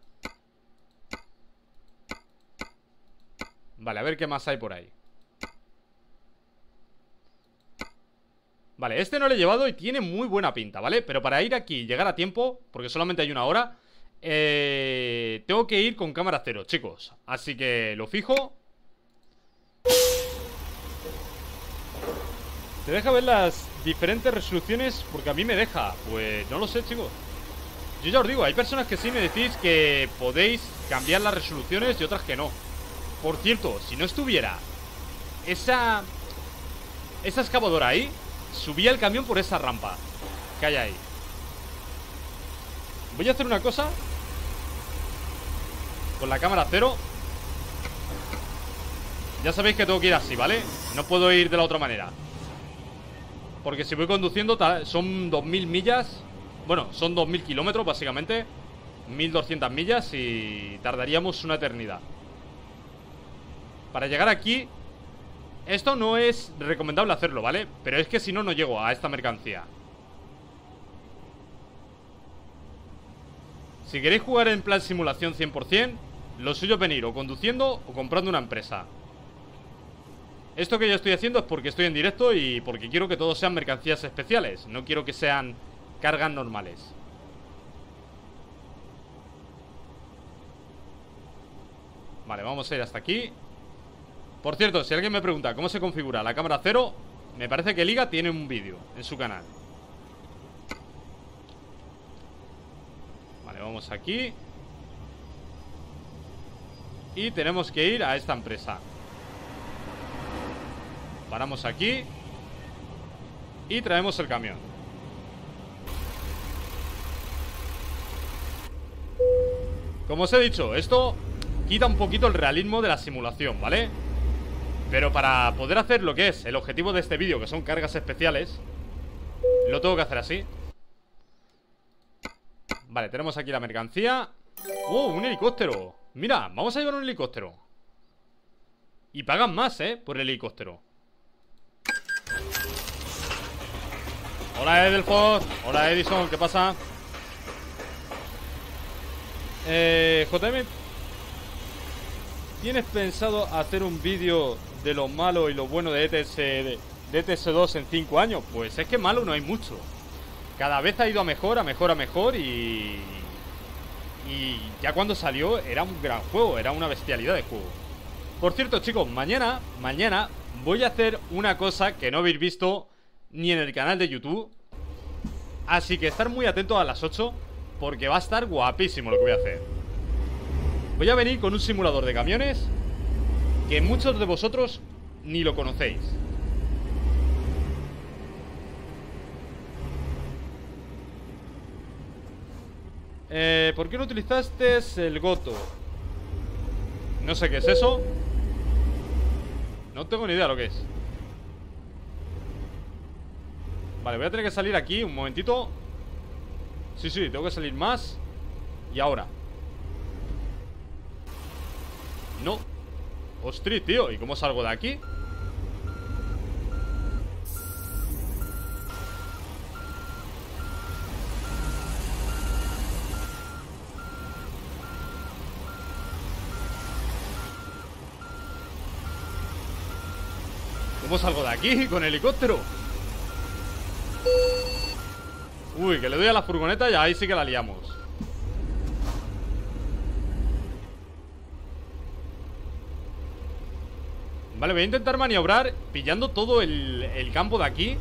Vale, a ver qué más hay por ahí. Vale, este no lo he llevado y tiene muy buena pinta, ¿vale? Pero para ir aquí y llegar a tiempo Porque solamente hay una hora eh, Tengo que ir con cámara cero, chicos. Así que lo fijo. ¿Te deja ver las diferentes resoluciones? Porque a mí me deja. Pues no lo sé, chicos yo ya os digo, hay personas que sí me decís que podéis cambiar las resoluciones y otras que no. Por cierto, si no estuviera esa esa excavadora ahí, subía el camión por esa rampa que hay ahí. Voy a hacer una cosa con la cámara cero. Ya sabéis que tengo que ir así, ¿vale? No puedo ir de la otra manera. Porque si voy conduciendo son 2000 millas bueno, son 2.000 kilómetros básicamente. 1.200 millas y tardaríamos una eternidad. Para llegar aquí Esto no es recomendable hacerlo, ¿vale? Pero es que si no, no llego a esta mercancía. Si queréis jugar en plan simulación 100% Lo suyo es venir o conduciendo o comprando una empresa. Esto que yo estoy haciendo es porque estoy en directo y porque quiero que todos sean mercancías especiales. No quiero que sean cargas normales. Vale, vamos a ir hasta aquí. Por cierto, si alguien me pregunta cómo se configura la cámara cero Me parece que Liga tiene un vídeo en su canal. Vale, vamos aquí. Y tenemos que ir a esta empresa. Paramos aquí. Y traemos el camión Como os he dicho, esto quita un poquito el realismo de la simulación, ¿vale? Pero para poder hacer lo que es el objetivo de este vídeo, que son cargas especiales Lo tengo que hacer así Vale, tenemos aquí la mercancía ¡Oh, un helicóptero! Mira, vamos a llevar un helicóptero Y pagan más, ¿eh? Por el helicóptero Hola Edelfos Hola Edison, ¿qué pasa? Eh, JM ¿Tienes pensado hacer un vídeo de lo malo y lo bueno de ETS, de, ETS 2 en 5 años? Pues es que malo no hay mucho. Cada vez ha ido a mejor, a mejor, a mejor y... Y ya cuando salió era un gran juego, era una bestialidad de juego. Por cierto chicos, mañana, mañana voy a hacer una cosa que no habéis visto ni en el canal de YouTube. Así que estar muy atentos a las 8 Porque va a estar guapísimo lo que voy a hacer. Voy a venir con un simulador de camiones Que muchos de vosotros ni lo conocéis. Eh, ¿Por qué no utilizaste el Goto? No sé qué es eso. No tengo ni idea lo que es. Vale, voy a tener que salir aquí un momentito Sí, sí, tengo que salir más Y ahora No Ostras, tío, ¿y cómo salgo de aquí? ¿Cómo salgo de aquí con helicóptero? Uy, que le doy a la furgoneta y ahí sí que la liamos. Vale, voy a intentar maniobrar Pillando todo el, el campo de aquí.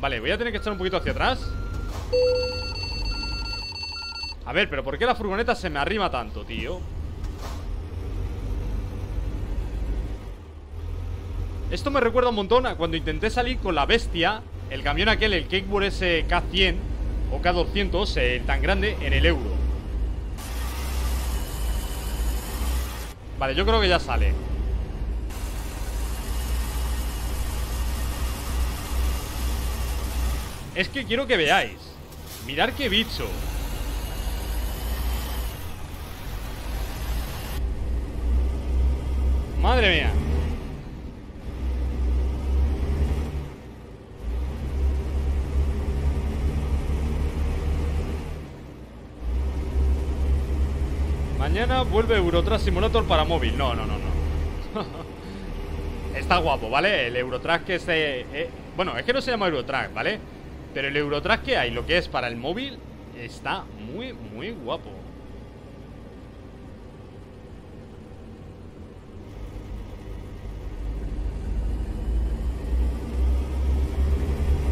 Vale, voy a tener que echar un poquito hacia atrás. A ver, pero ¿por qué la furgoneta se me arrima tanto, tío? Esto me recuerda un montón a cuando intenté salir con la bestia El camión aquel, el Cakeboard ese K100 O K200, el tan grande, en el euro. Vale, yo creo que ya sale. Es que quiero que veáis. Mirar qué bicho. Madre mía Mañana vuelve Eurotrack Simulator para móvil. No, no, no, no. Está guapo, ¿vale? El Eurotrack que se... Eh, bueno, es que no se llama Eurotrack, ¿vale? Pero el Eurotrack que hay, lo que es para el móvil, está muy, muy guapo.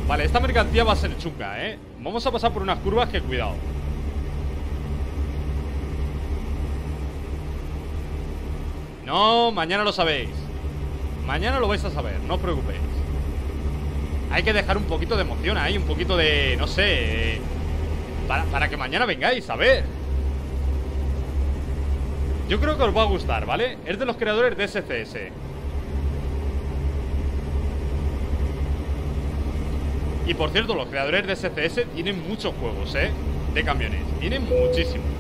Vale, esta mercancía va a ser chunga, ¿eh? Vamos a pasar por unas curvas que cuidado No, mañana lo sabéis. Mañana lo vais a saber, no os preocupéis. Hay que dejar un poquito de emoción ahí Un poquito de, no sé para, para que mañana vengáis, a ver. Yo creo que os va a gustar, ¿vale? Es de los creadores de SCS Y por cierto, los creadores de SCS tienen muchos juegos, ¿eh? De camiones Tienen muchísimos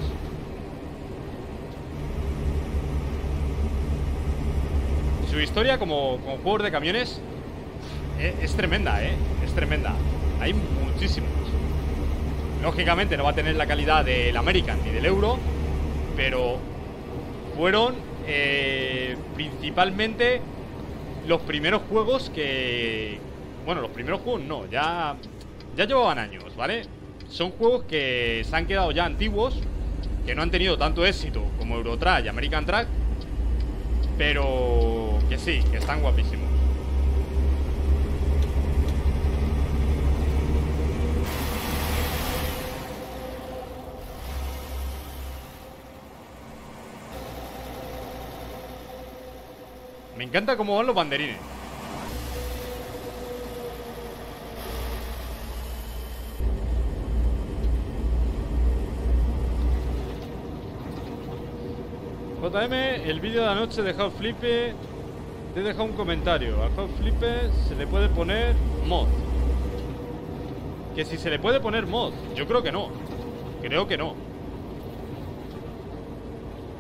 historia como, como jugador de camiones es, es, tremenda, ¿eh? Es tremenda. Hay muchísimos. Lógicamente no va a tener la calidad del American ni del Euro, pero fueron eh, principalmente los primeros juegos que... Bueno, los primeros juegos no, ya, ya llevaban años, ¿vale? Son juegos que se han quedado ya antiguos, que no han tenido tanto éxito como Eurotrack y American Track, pero que sí, que están guapísimos. Me encanta cómo van los banderines. JM, el vídeo de anoche dejado flipe te he dejado un comentario. A Hot Flippe se le puede poner mod. Que si se le puede poner mod Yo creo que no. Creo que no.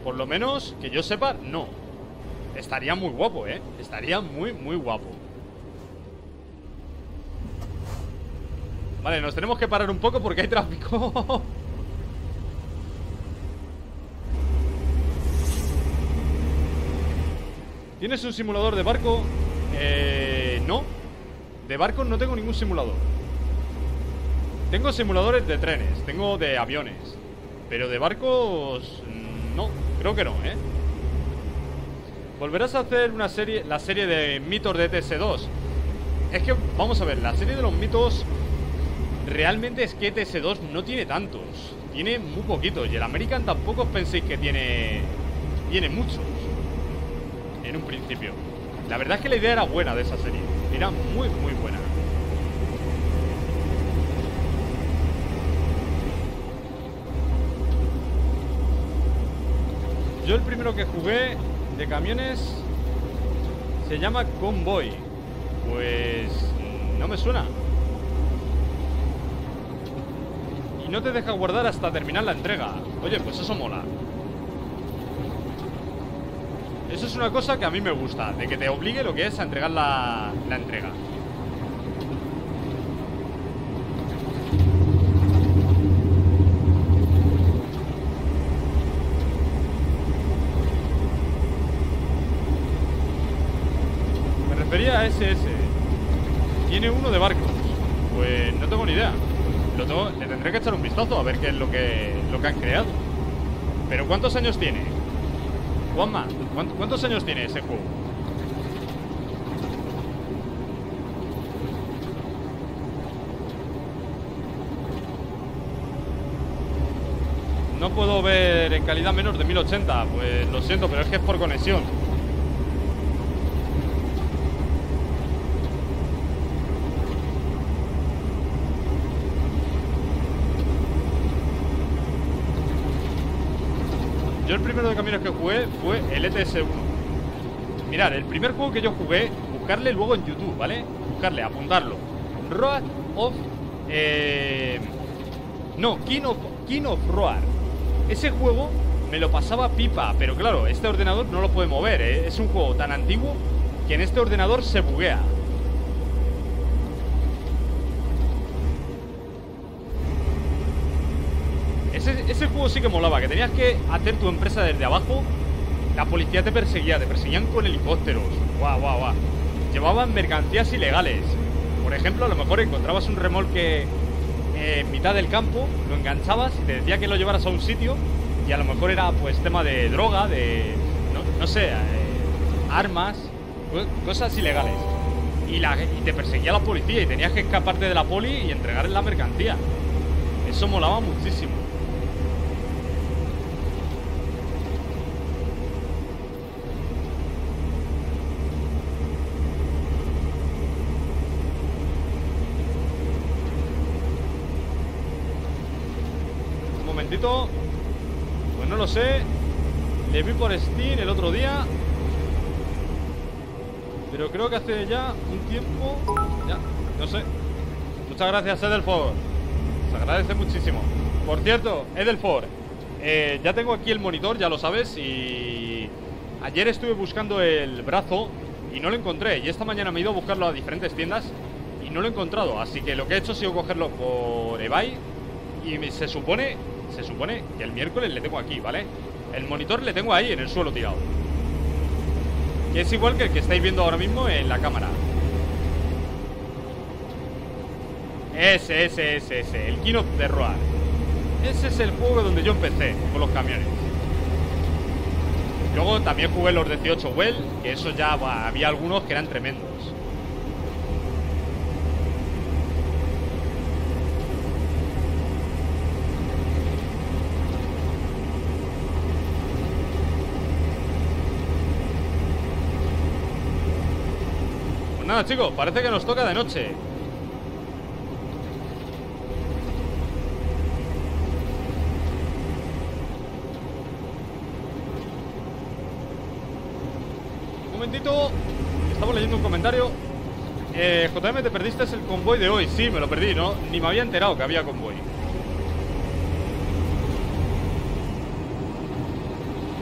Por lo menos, que yo sepa, no. Estaría muy guapo, eh Estaría muy, muy guapo. Vale, nos tenemos que parar un poco porque hay tráfico ¿Tienes un simulador de barco? Eh, no De barco no tengo ningún simulador Tengo simuladores de trenes Tengo de aviones Pero de barcos... No, creo que no, ¿eh? ¿Volverás a hacer una serie, la serie de mitos de TS2? Es que, vamos a ver, la serie de los mitos Realmente es que TS2 no tiene tantos Tiene muy poquitos Y el American tampoco penséis que tiene Tiene muchos en un principio. La verdad es que la idea era buena de esa serie. Era muy, muy buena. Yo el primero que jugué de camiones se llama Convoy. Pues no me suena. Y no te deja guardar hasta terminar la entrega. Oye, pues eso mola. Eso es una cosa que a mí me gusta De que te obligue lo que es a entregar la, la entrega. Me refería a SS Tiene uno de barcos. Pues no tengo ni idea. Lo tengo, Le tendré que echar un vistazo a ver qué es lo que, lo que han creado. Pero ¿cuántos años tiene? Juanma, ¿cuántos años tiene ese juego? No puedo ver en calidad menos de 1080 Pues lo siento, pero es que es por conexión Yo el primero de caminos que jugué fue el ETS-1 Mirad, el primer juego que yo jugué Buscarle luego en YouTube, ¿vale? Buscarle, apuntarlo Road of... Eh... No, King of, King of Roar Ese juego me lo pasaba pipa Pero claro, este ordenador no lo puede mover ¿eh? Es un juego tan antiguo Que en este ordenador se buguea sí que molaba, que tenías que hacer tu empresa desde abajo. La policía te perseguía, te perseguían con helicópteros. Guau, guau, guau. Llevaban mercancías ilegales. Por ejemplo, a lo mejor encontrabas un remolque en mitad del campo, lo enganchabas y te decía que lo llevaras a un sitio y a lo mejor era pues tema de droga, de, no, sé, eh, armas, cosas ilegales. Y, la, y te perseguía la policía y tenías que escaparte de la poli y entregar la mercancía. Eso molaba muchísimo. Pues no lo sé Le vi por Steam el otro día Pero creo que hace ya un tiempo. Ya, no sé. Muchas gracias Edelford Se agradece muchísimo. Por cierto, Edelford eh, Ya tengo aquí el monitor, ya lo sabes Y ayer estuve buscando el brazo Y no lo encontré. Y esta mañana me he ido a buscarlo a diferentes tiendas Y no lo he encontrado. Así que lo que he hecho ha sido cogerlo por eBay Y se supone se supone que el miércoles le tengo aquí, ¿vale? El monitor le tengo ahí en el suelo tirado. Que es igual que el que estáis viendo ahora mismo en la cámara Ese, ese, ese, ese El Kino de Roar Ese es el juego donde yo empecé con los camiones. Luego también jugué los 18 Well Que eso ya, había algunos que eran tremendos. Nada, chicos, parece que nos toca de noche Estamos leyendo un comentario. Eh, JM, te perdiste el convoy de hoy. Sí, me lo perdí, ¿no? Ni me había enterado que había convoy.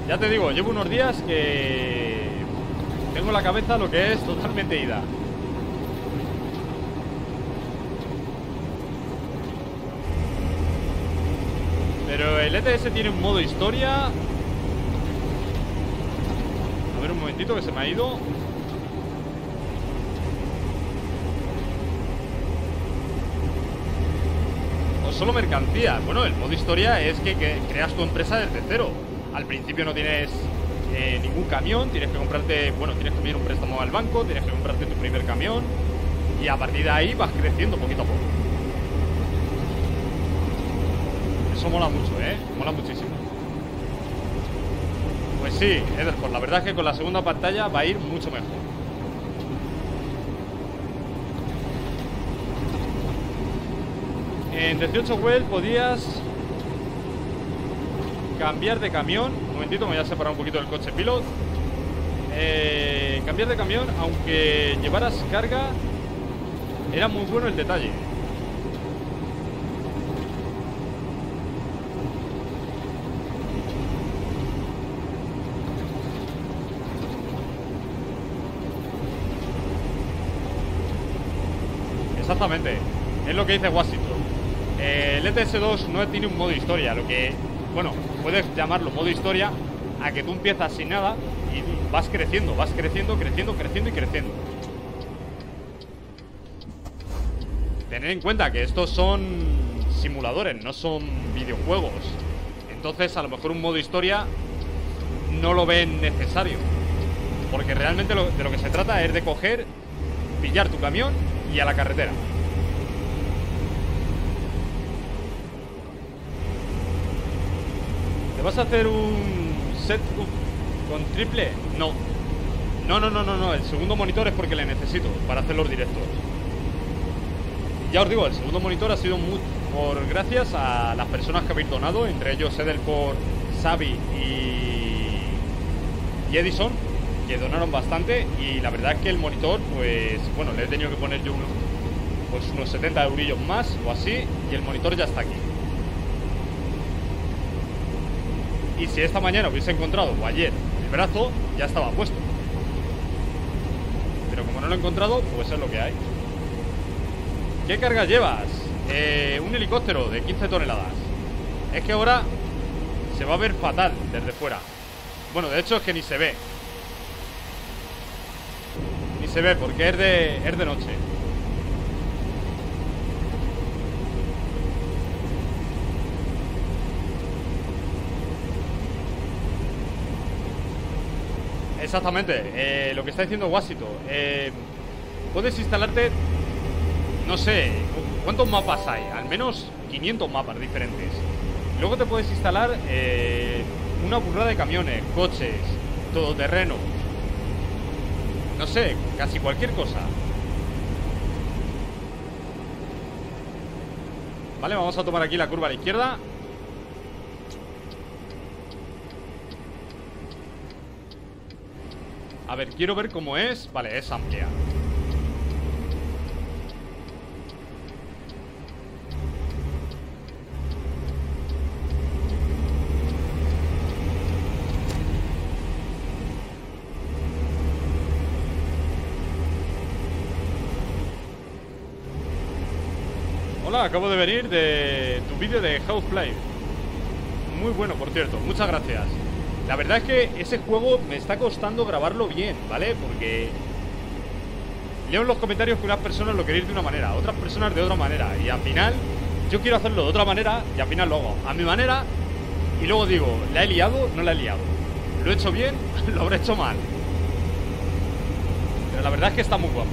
Ya te digo, llevo unos días que tengo la cabeza lo que es totalmente ida. Pero el ETS tiene un modo historia. A ver un momentito que se me ha ido. O solo mercancía. Bueno, el modo historia es que, creas tu empresa desde cero. Al principio no tienes eh, ningún camión, tienes que comprarte, bueno, tienes que pedir un préstamo al banco, tienes que comprarte tu primer camión y a partir de ahí vas creciendo poquito a poco. Eso mola mucho, ¿eh? Mola muchísimo. Pues sí, Ederford, la verdad que con la segunda pantalla va a ir mucho mejor. En 18 Well podías cambiar de camión. Un momentito, me voy a separar un poquito del coche pilot. Eh, cambiar de camión, aunque llevaras carga, era muy bueno el detalle. Exactamente, es lo que dice Washington. Eh, el ETS2 no tiene un modo historia, lo que bueno, puedes llamarlo modo historia, a que tú empiezas sin nada y vas creciendo, vas creciendo, creciendo, creciendo y creciendo. Tener en cuenta que estos son simuladores, no son videojuegos. Entonces, a lo mejor un modo historia no lo ven necesario. Porque realmente de lo que se trata es de coger, pillar tu camión y a la carretera. Vas a hacer un set con triple? No. No, no, no, no, no. El segundo monitor es porque le necesito para hacer los directos. Ya os digo, el segundo monitor ha sido muy por gracias a las personas que habéis donado, entre ellos por Xavi y, y Edison, que donaron bastante. Y la verdad es que el monitor, pues, bueno, le he tenido que poner yo unos, pues unos 70 eurillos más o así, y el monitor ya está aquí. Y si esta mañana hubiese encontrado, o ayer, el brazo, ya estaba puesto. Pero como no lo he encontrado, pues es lo que hay. ¿Qué carga llevas? Eh, un helicóptero de 15 toneladas. Es que ahora se va a ver fatal desde fuera. Bueno, de hecho es que ni se ve. Ni se ve porque es de, es de noche. Exactamente, eh, lo que está diciendo Washington. Eh, puedes instalarte, no sé, ¿cuántos mapas hay? Al menos 500 mapas diferentes. Luego te puedes instalar eh, una burrada de camiones, coches, todoterreno. No sé, casi cualquier cosa. Vale, vamos a tomar aquí la curva a la izquierda A ver, quiero ver cómo es. Vale, es amplia. Hola, acabo de venir de tu vídeo de Play Muy bueno, por cierto, muchas gracias la verdad es que ese juego me está costando grabarlo bien, ¿vale? Porque leo en los comentarios que unas personas lo queréis de una manera, otras personas de otra manera. Y al final, yo quiero hacerlo de otra manera y al final lo hago a mi manera. Y luego digo, ¿la he liado? No la he liado. ¿Lo he hecho bien? lo habré hecho mal. Pero la verdad es que está muy guapo.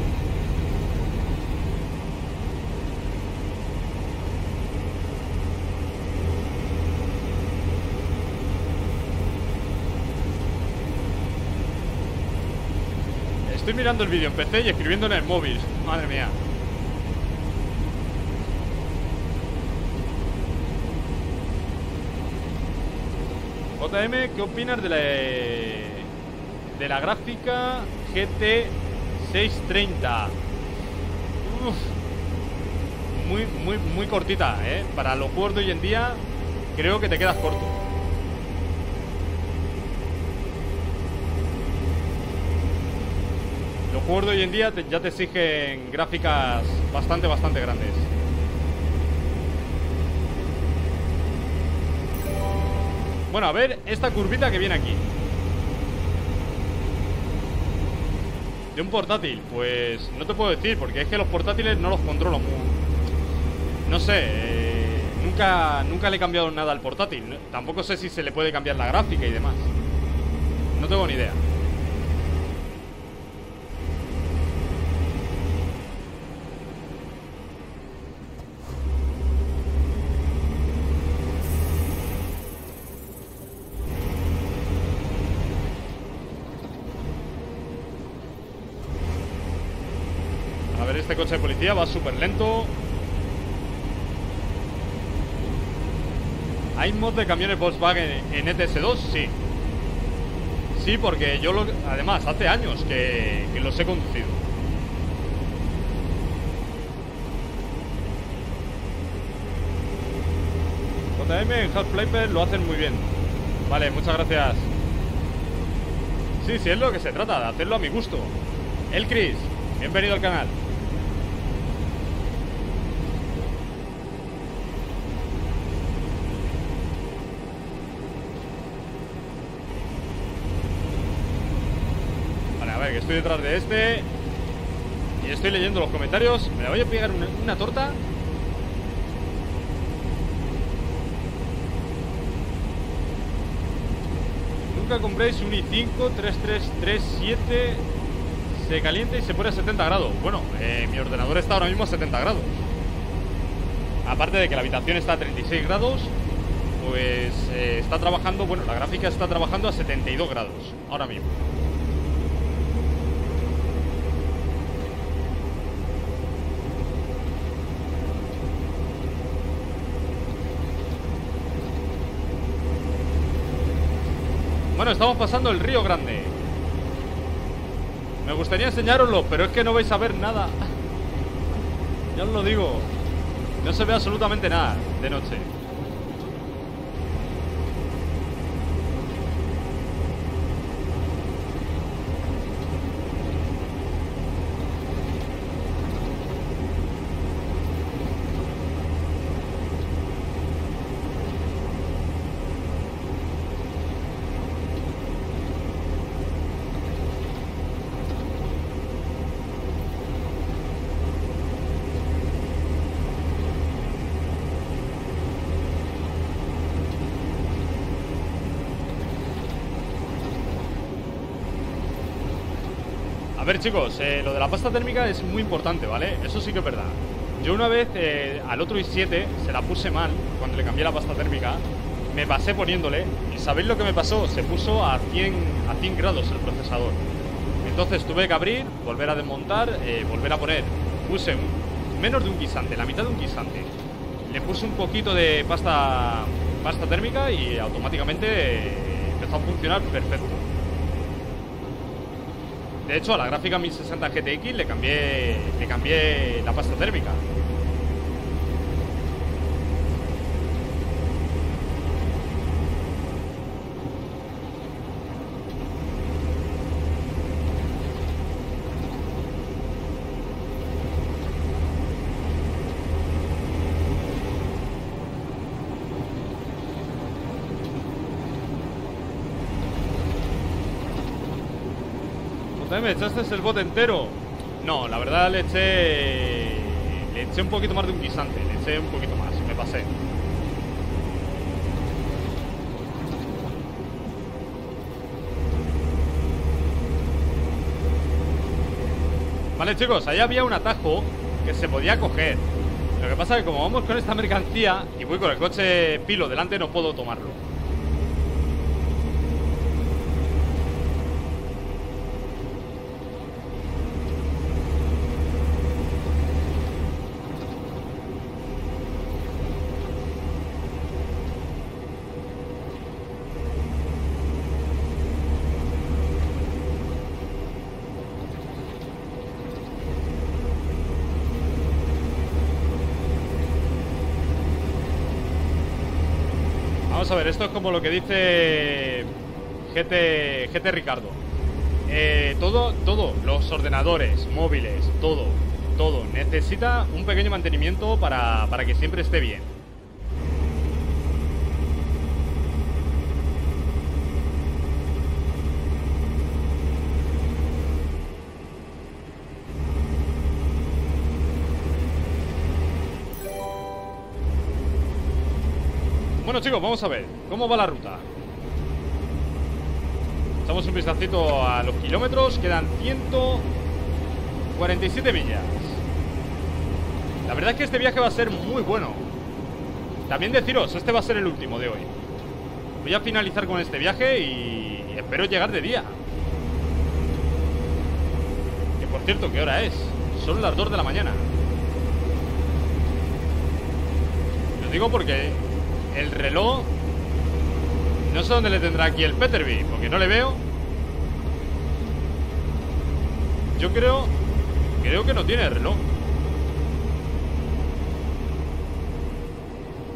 Estoy mirando el vídeo en PC y escribiendo en el móvil. Madre mía. JM, ¿qué opinas de la... de la gráfica GT 630. Muy, muy, muy cortita, ¿eh? Para los juegos de hoy en día, creo que te quedas corto. Los juegos hoy en día ya te exigen gráficas bastante, bastante grandes. Bueno, a ver esta curvita que viene aquí. De un portátil, pues no te puedo decir, porque es que los portátiles no los controlo muy... No sé, eh, nunca, nunca le he cambiado nada al portátil. Tampoco sé si se le puede cambiar la gráfica y demás. No tengo ni idea. este de policía va súper lento. ¿Hay mod de camiones Volkswagen en ETS2? Sí. Sí, porque yo lo... Además, hace años que, que los he conducido. JM en Half-Life lo hacen muy bien. Vale, muchas gracias. Sí, sí, es lo que se trata, de hacerlo a mi gusto. El Chris, bienvenido al canal. Estoy detrás de este. Y estoy leyendo los comentarios. Me la voy a pegar una, torta. Nunca compréis un i5 3337 Se calienta y se pone a 70 grados. Bueno, eh, mi ordenador está ahora mismo a 70 grados. Aparte de que la habitación está a 36 grados Pues eh, está trabajando Bueno, la gráfica está trabajando a 72 grados Ahora mismo Bueno, estamos pasando el río grande. Me gustaría enseñaroslo Pero es que no vais a ver nada. Ya os lo digo. No se ve absolutamente nada de noche A ver chicos, eh, lo de la pasta térmica es muy importante, ¿vale? Eso sí que es verdad. Yo una vez eh, al otro i7 se la puse mal Cuando le cambié la pasta térmica. Me pasé poniéndole ¿Y sabéis lo que me pasó? Se puso a 100, a 100 grados el procesador. Entonces tuve que abrir, volver a desmontar eh, Volver a poner. Puse menos de un guisante, la mitad de un guisante. Le puse un poquito de pasta, pasta térmica Y automáticamente empezó a funcionar perfecto de hecho, a la gráfica 1060 GTX le cambié, le cambié la pasta térmica. ¿Me echaste el bot entero? No, la verdad le eché... Le eché un poquito más de un guisante Le eché un poquito más, me pasé. Vale chicos, ahí había un atajo Que se podía coger. Lo que pasa es que como vamos con esta mercancía Y voy con el coche pilo delante No puedo tomarlo Vamos a esto es como lo que dice GT, GT Ricardo. Eh, todo, todo, los ordenadores, móviles, todo, todo, necesita un pequeño mantenimiento para, para que siempre esté bien. Bueno chicos, vamos a ver ¿Cómo va la ruta? Echamos un vistacito a los kilómetros Quedan 147 millas. La verdad es que este viaje va a ser muy bueno. También deciros, este va a ser el último de hoy. Voy a finalizar con este viaje y espero llegar de día. Que por cierto, ¿qué hora es? Son las 2 de la mañana. Lo digo porque el reloj No sé dónde le tendrá aquí el Peterby Porque no le veo Yo creo Creo que no tiene el reloj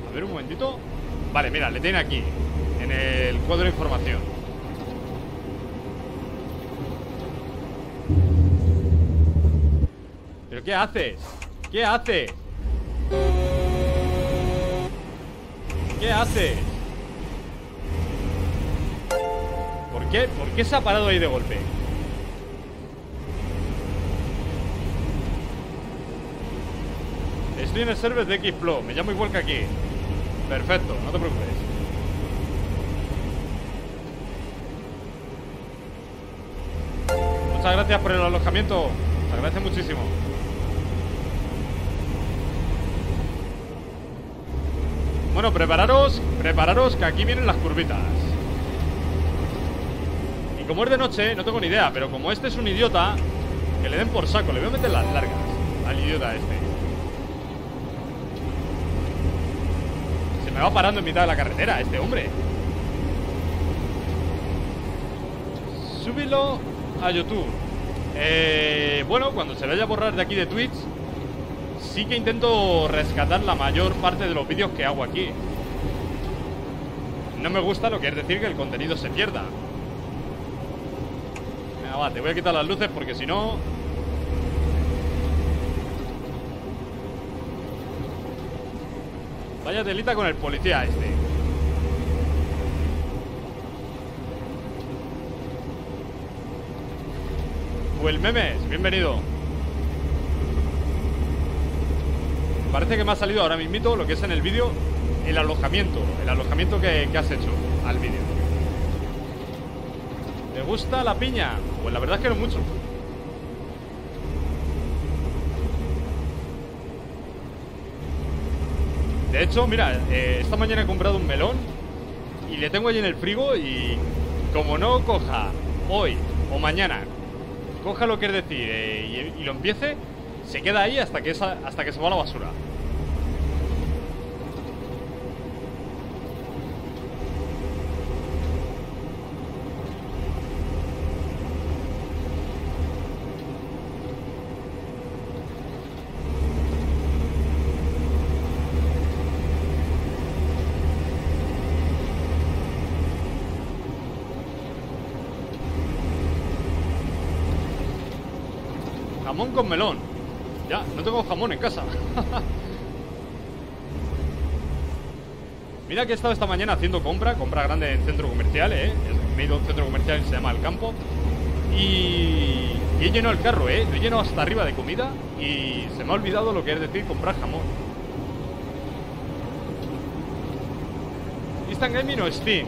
A ver un momentito Vale, mira, le tiene aquí En el cuadro de información ¿Pero qué haces? ¿Qué haces? ¿Qué hace? Qué? ¿Por qué se ha parado ahí de golpe? Estoy en el server de Xflow Me llamo igual que aquí. Perfecto, no te preocupes. Muchas gracias por el alojamiento. Te agradece muchísimo. Bueno, prepararos, prepararos que aquí vienen las curvitas como es de noche, no tengo ni idea Pero como este es un idiota Que le den por saco, le voy a meter las largas Al idiota este Se me va parando en mitad de la carretera este hombre Súbilo a YouTube eh, Bueno, cuando se vaya a borrar de aquí de Twitch sí que intento rescatar la mayor parte de los vídeos que hago aquí. No me gusta lo que es decir que el contenido se pierda. Te voy a quitar las luces porque si no... Vaya delita con el policía este. El memes, bienvenido. Parece que me ha salido ahora mismo lo que es en el vídeo El alojamiento El alojamiento que, has hecho al vídeo ¿Te gusta la piña? Pues la verdad es que no mucho De hecho, mira, eh, esta mañana he comprado un melón Y le tengo allí en el frigo Y como no coja hoy o mañana Coja lo que es decir eh, y, lo empiece se queda ahí hasta que, hasta que se va a la basura. Jamón con melón. Ya, no tengo jamón en casa. Mira que he estado esta mañana haciendo compra Compra grande en centro comercial, ¿eh? Me he ido a un centro comercial que se llama El Campo y... he llenado el carro, ¿eh? Lo he llenado hasta arriba de comida Y se me ha olvidado lo que es decir comprar jamón. Instant Gaming o Steam.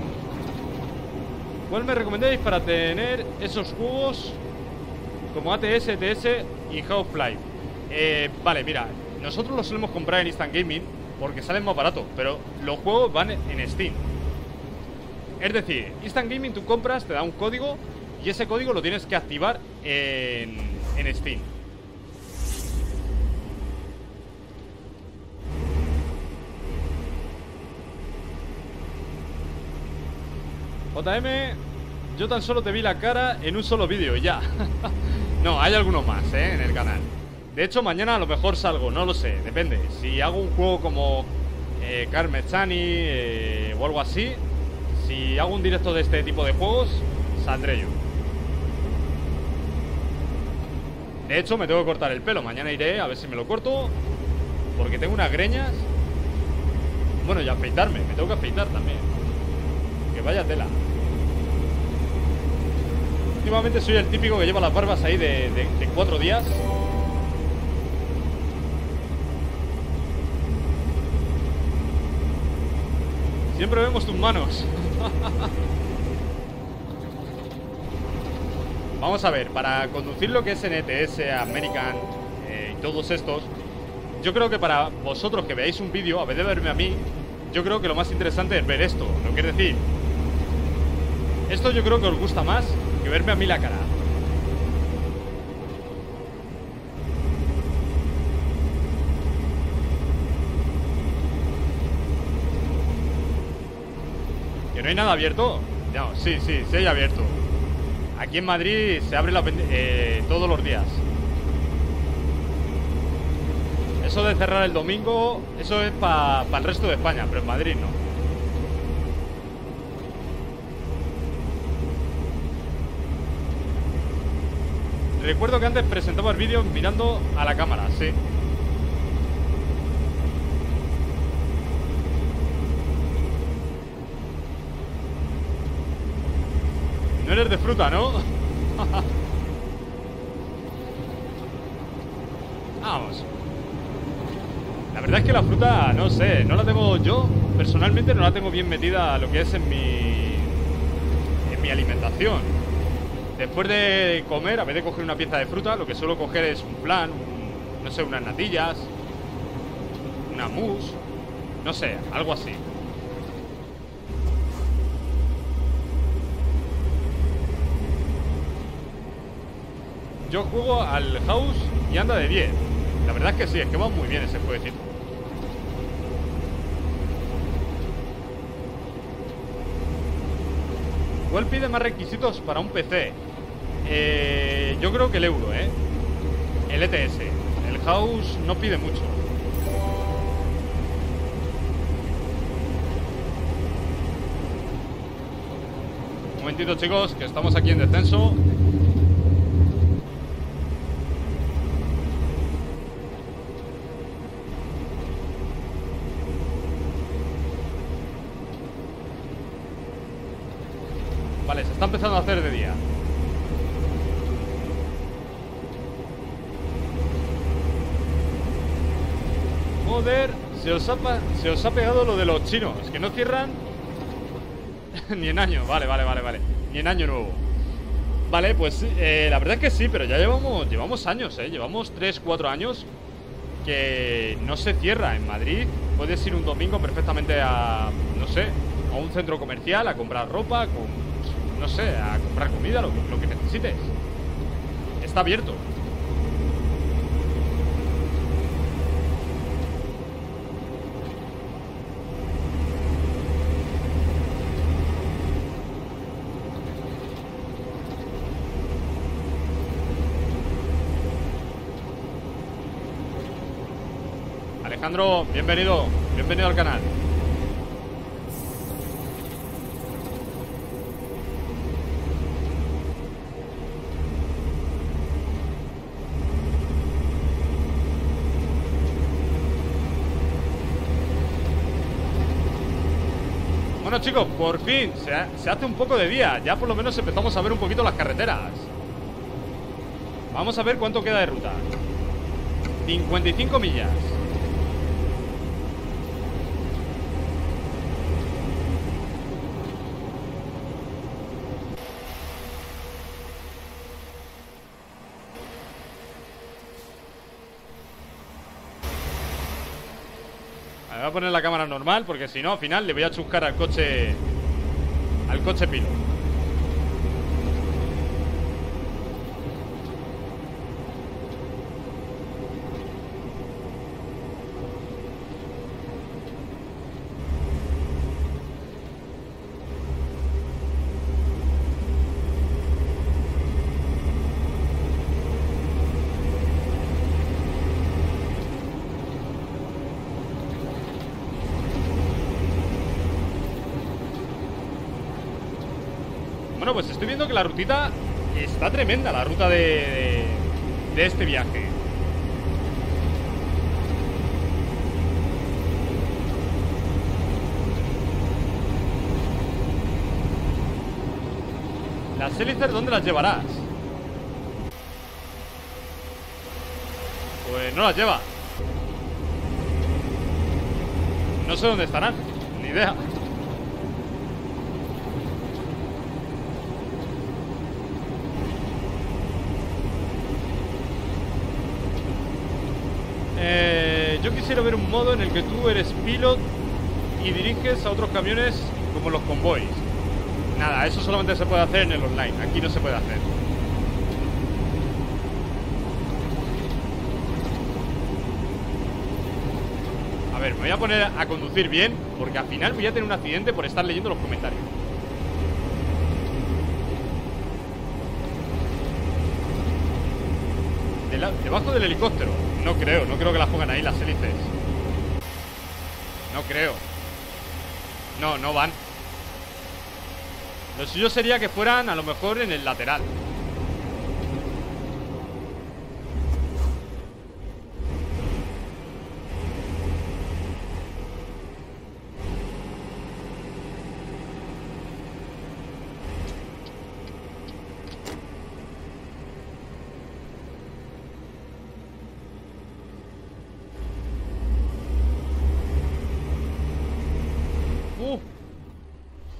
¿Cuál me recomendáis para tener esos juegos como ATS, TS y Half-Life? Eh, vale, mira, nosotros los solemos comprar en Instant Gaming porque salen más barato, pero los juegos van en Steam. Es decir, Instant Gaming tú compras, te da un código y ese código lo tienes que activar en, en Steam. JM, yo tan solo te vi la cara en un solo vídeo y ya. no, hay algunos más, ¿eh? En el canal. De hecho, mañana a lo mejor salgo, no lo sé, depende. Si hago un juego como eh, Carmechani eh, o algo así, si hago un directo de este tipo de juegos, saldré yo. De hecho, me tengo que cortar el pelo. Mañana iré a ver si me lo corto. Porque tengo unas greñas. Bueno, y afeitarme. Me tengo que afeitar también. Que vaya tela. Últimamente soy el típico que lleva las barbas ahí de, cuatro días. Siempre vemos tus manos. Vamos a ver, para conducir lo que es NTS, American eh, y todos estos, yo creo que para vosotros que veáis un vídeo, a vez de verme a mí, yo creo que lo más interesante es ver esto. ¿No quiere decir? Esto yo creo que os gusta más que verme a mí la cara. ¿Que no hay nada abierto? No, sí, sí, sí hay abierto. Aquí en Madrid se abre eh, todos los días. Eso de cerrar el domingo, eso es para el resto de España, pero en Madrid no. Recuerdo que antes presentaba el vídeo mirando a la cámara, sí. No eres de fruta, ¿no? Vamos. La verdad es que la fruta, no sé, no la tengo yo, personalmente no la tengo bien metida lo que es en mi, en mi alimentación. Después de comer, a vez de coger una pieza de fruta, lo que suelo coger es un plan, no sé, unas natillas, una mousse, no sé, algo así. Yo juego al House y anda de 10. La verdad es que sí, es que va muy bien ese jueguecito. ¿Cuál pide más requisitos para un PC? Eh, yo creo que el euro, ¿eh? El ETS. El House no pide mucho. Un momentito, chicos, que estamos aquí en descenso. está empezando a hacer de día. Joder, se os, ha, pegado lo de los chinos, que no cierran ni en año. Vale, vale, vale, vale. Ni en año nuevo. Vale, pues eh, la verdad es que sí, pero ya llevamos, llevamos años, ¿eh? Llevamos 3, 4 años que no se cierra en Madrid. Puedes ir un domingo perfectamente a, no sé, a un centro comercial a comprar ropa, con no sé, a comprar comida, lo, lo que necesites. Está abierto. Alejandro, bienvenido, bienvenido al canal. Bueno chicos, por fin se, hace un poco de día. Ya por lo menos empezamos a ver un poquito las carreteras. Vamos a ver cuánto queda de ruta. 55 millas a poner la cámara normal porque si no, al final le voy a chuscar al coche al coche pilo. Pues estoy viendo que la rutita está tremenda, la ruta de, de, este viaje. Las hélices, ¿dónde las llevarás? Pues no las lleva No sé dónde estarán Ni idea eh, Yo quisiera ver un modo en el que tú eres pilot Y diriges a otros camiones Como los convoys. Nada, eso solamente se puede hacer en el online Aquí no se puede hacer. A ver, me voy a poner a conducir bien Porque al final voy a tener un accidente por estar leyendo los comentarios. Debajo del helicóptero No creo, no creo que las pongan ahí las hélices. No creo. No, no van. Lo suyo sería que fueran a lo mejor en el lateral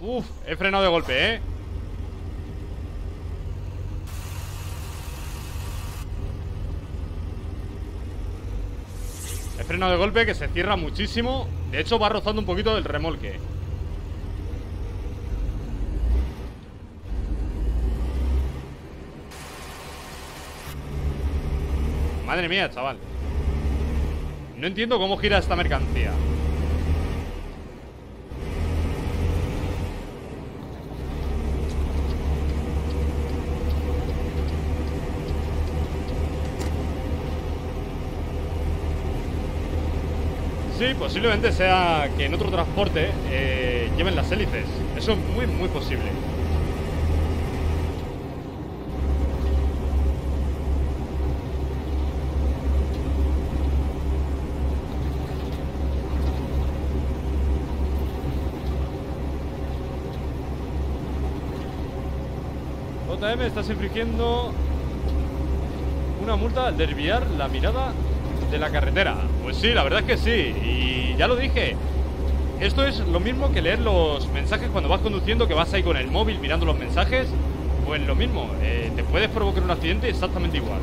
Uf, he frenado de golpe, ¿eh? He frenado de golpe que se cierra muchísimo. De hecho va rozando un poquito del remolque. Madre mía, chaval. No entiendo cómo gira esta mercancía Sí, posiblemente sea que en otro transporte eh, lleven las hélices. Eso es muy, muy posible. JM, estás infringiendo una multa al desviar la mirada de la carretera. Pues sí, la verdad es que sí. Y ya lo dije. Esto es lo mismo que leer los mensajes cuando vas conduciendo, que vas ahí con el móvil mirando los mensajes. Pues lo mismo, eh, te puedes provocar un accidente exactamente igual.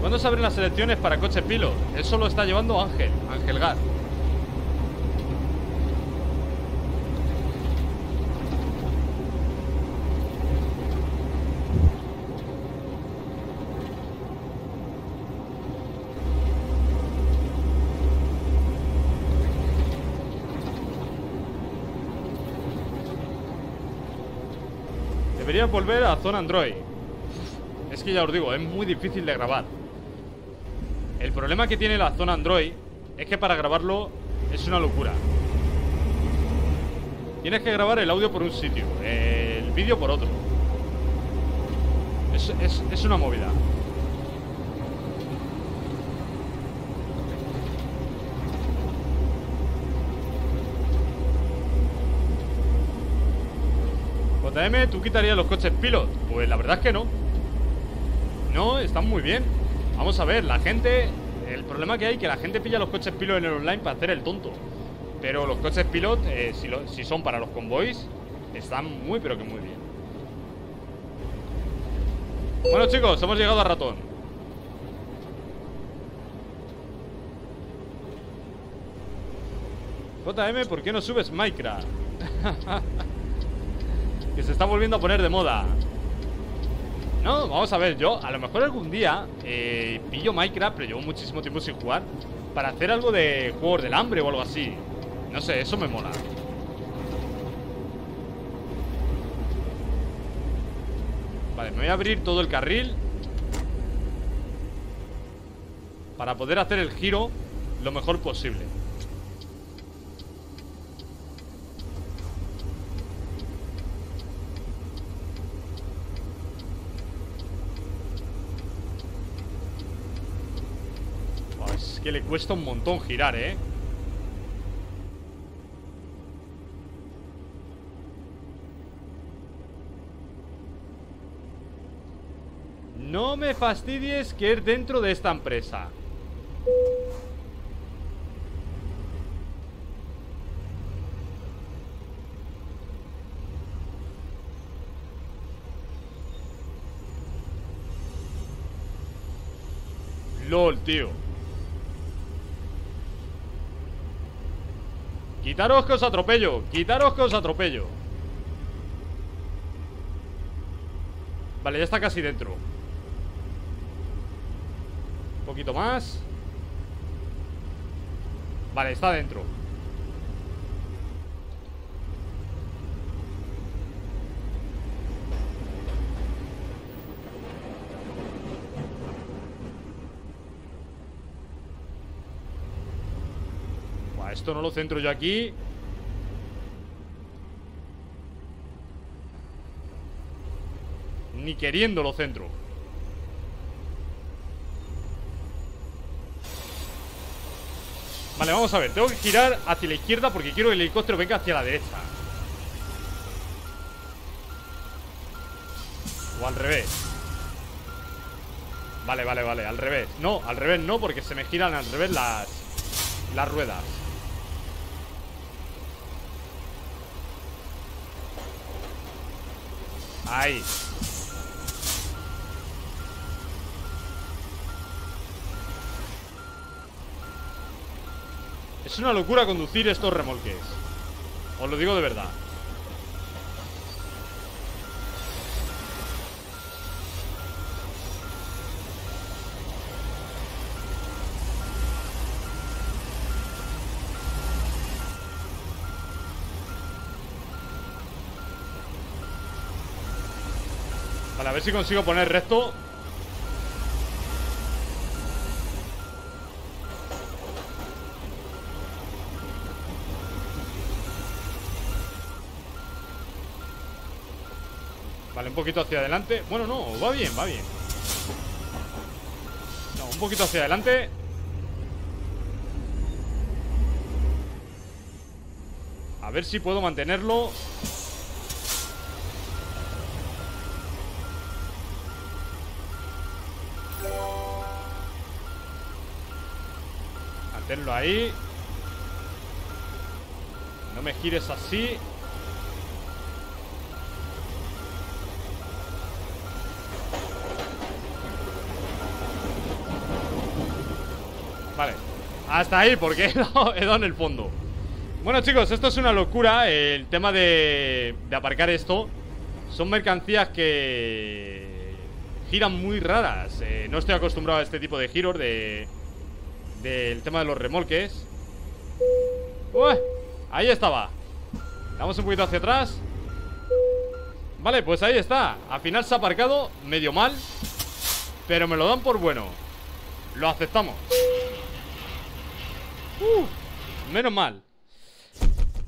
¿Cuándo se abren las elecciones para coche pilot? Eso lo está llevando Ángel, Ángel Gar. Volver a zona Android. Es que ya os digo, es muy difícil de grabar. El problema que tiene la zona Android Es que para grabarlo es una locura. Tienes que grabar el audio por un sitio El vídeo por otro. Es, es, es una movida JM, ¿tú quitarías los coches pilot? Pues la verdad es que no. No, están muy bien. Vamos a ver, la gente El problema que hay es que la gente pilla los coches pilot en el online Para hacer el tonto. Pero los coches pilot, eh, si, si son para los convoys Están muy pero que muy bien. Bueno chicos, hemos llegado a ratón. JM, ¿por qué no subes Minecraft? Que se está volviendo a poner de moda. No, vamos a ver, yo a lo mejor algún día eh, Pillo Minecraft, pero llevo muchísimo tiempo sin jugar Para hacer algo de Juegos del Hambre o algo así. No sé, eso me mola. Vale, me voy a abrir todo el carril Para poder hacer el giro Lo mejor posible Es le cuesta un montón girar, ¿eh? No me fastidies que es dentro de esta empresa LOL, tío Quitaros que os atropello Quitaros que os atropello. Vale, ya está casi dentro. Un poquito más. Vale, está dentro esto no lo centro yo aquí. Ni queriendo lo centro. Vale, vamos a ver. Tengo que girar hacia la izquierda porque quiero que el helicóptero venga hacia la derecha. O al revés. Vale, vale, vale, al revés. No, al revés no, porque se me giran al revés las, las ruedas Ahí Es una locura conducir estos remolques. Os lo digo de verdad a ver si consigo poner recto Vale, un poquito hacia adelante. Bueno, no, va bien, va bien. No, un poquito hacia adelante. A ver si puedo mantenerlo Ahí. No me gires así. Vale. Hasta ahí porque he dado, en el fondo. Bueno chicos, esto es una locura El tema de, de aparcar esto. Son mercancías que Giran muy raras. Eh, No estoy acostumbrado a este tipo de giros De del tema de los remolques. Ahí estaba. Damos un poquito hacia atrás. Vale, pues ahí está. Al final se ha aparcado medio mal Pero me lo dan por bueno. Lo aceptamos. Uh, Menos mal.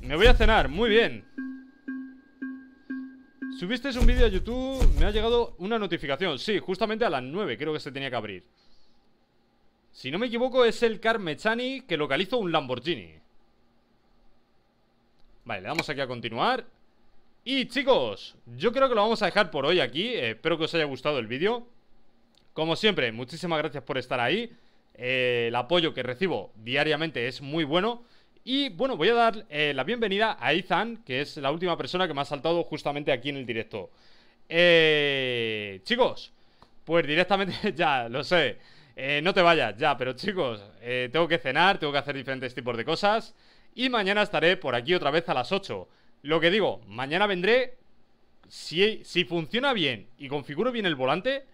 Me voy a cenar, muy bien. Subiste un vídeo a YouTube Me ha llegado una notificación. Sí, justamente a las 9 creo que se tenía que abrir si no me equivoco es el Car Mechani que localizó un Lamborghini. Vale, le damos aquí a continuar. Y chicos, yo creo que lo vamos a dejar por hoy aquí. Espero que os haya gustado el vídeo. Como siempre, muchísimas gracias por estar ahí. Eh, El apoyo que recibo diariamente es muy bueno. Y bueno, voy a dar eh, la bienvenida a Ethan, que es la última persona que me ha saltado justamente aquí en el directo. Eh, chicos, pues directamente ya, lo sé. Eh, no te vayas, ya, pero chicos, eh, tengo que cenar, tengo que hacer diferentes tipos de cosas. Y mañana estaré por aquí otra vez a las 8. Lo que digo, mañana vendré. Si, si funciona bien y configuro bien el volante,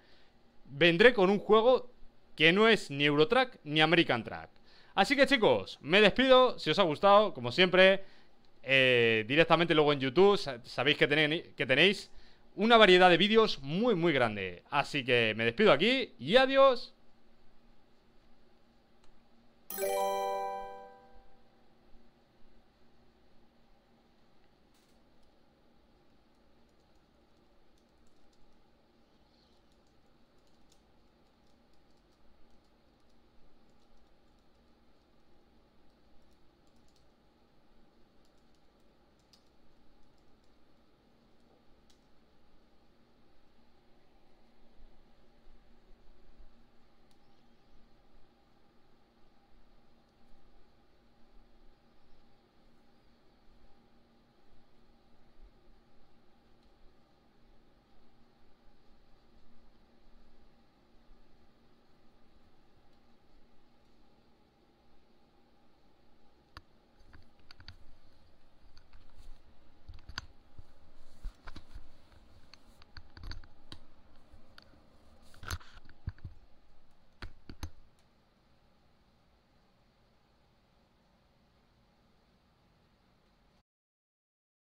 vendré con un juego que no es ni Eurotrack ni American Track. Así que chicos, me despido. Si os ha gustado, como siempre, eh, directamente luego en YouTube, sabéis que, tenéis, que tenéis una variedad de vídeos muy, muy grande. Así que me despido aquí y adiós. Música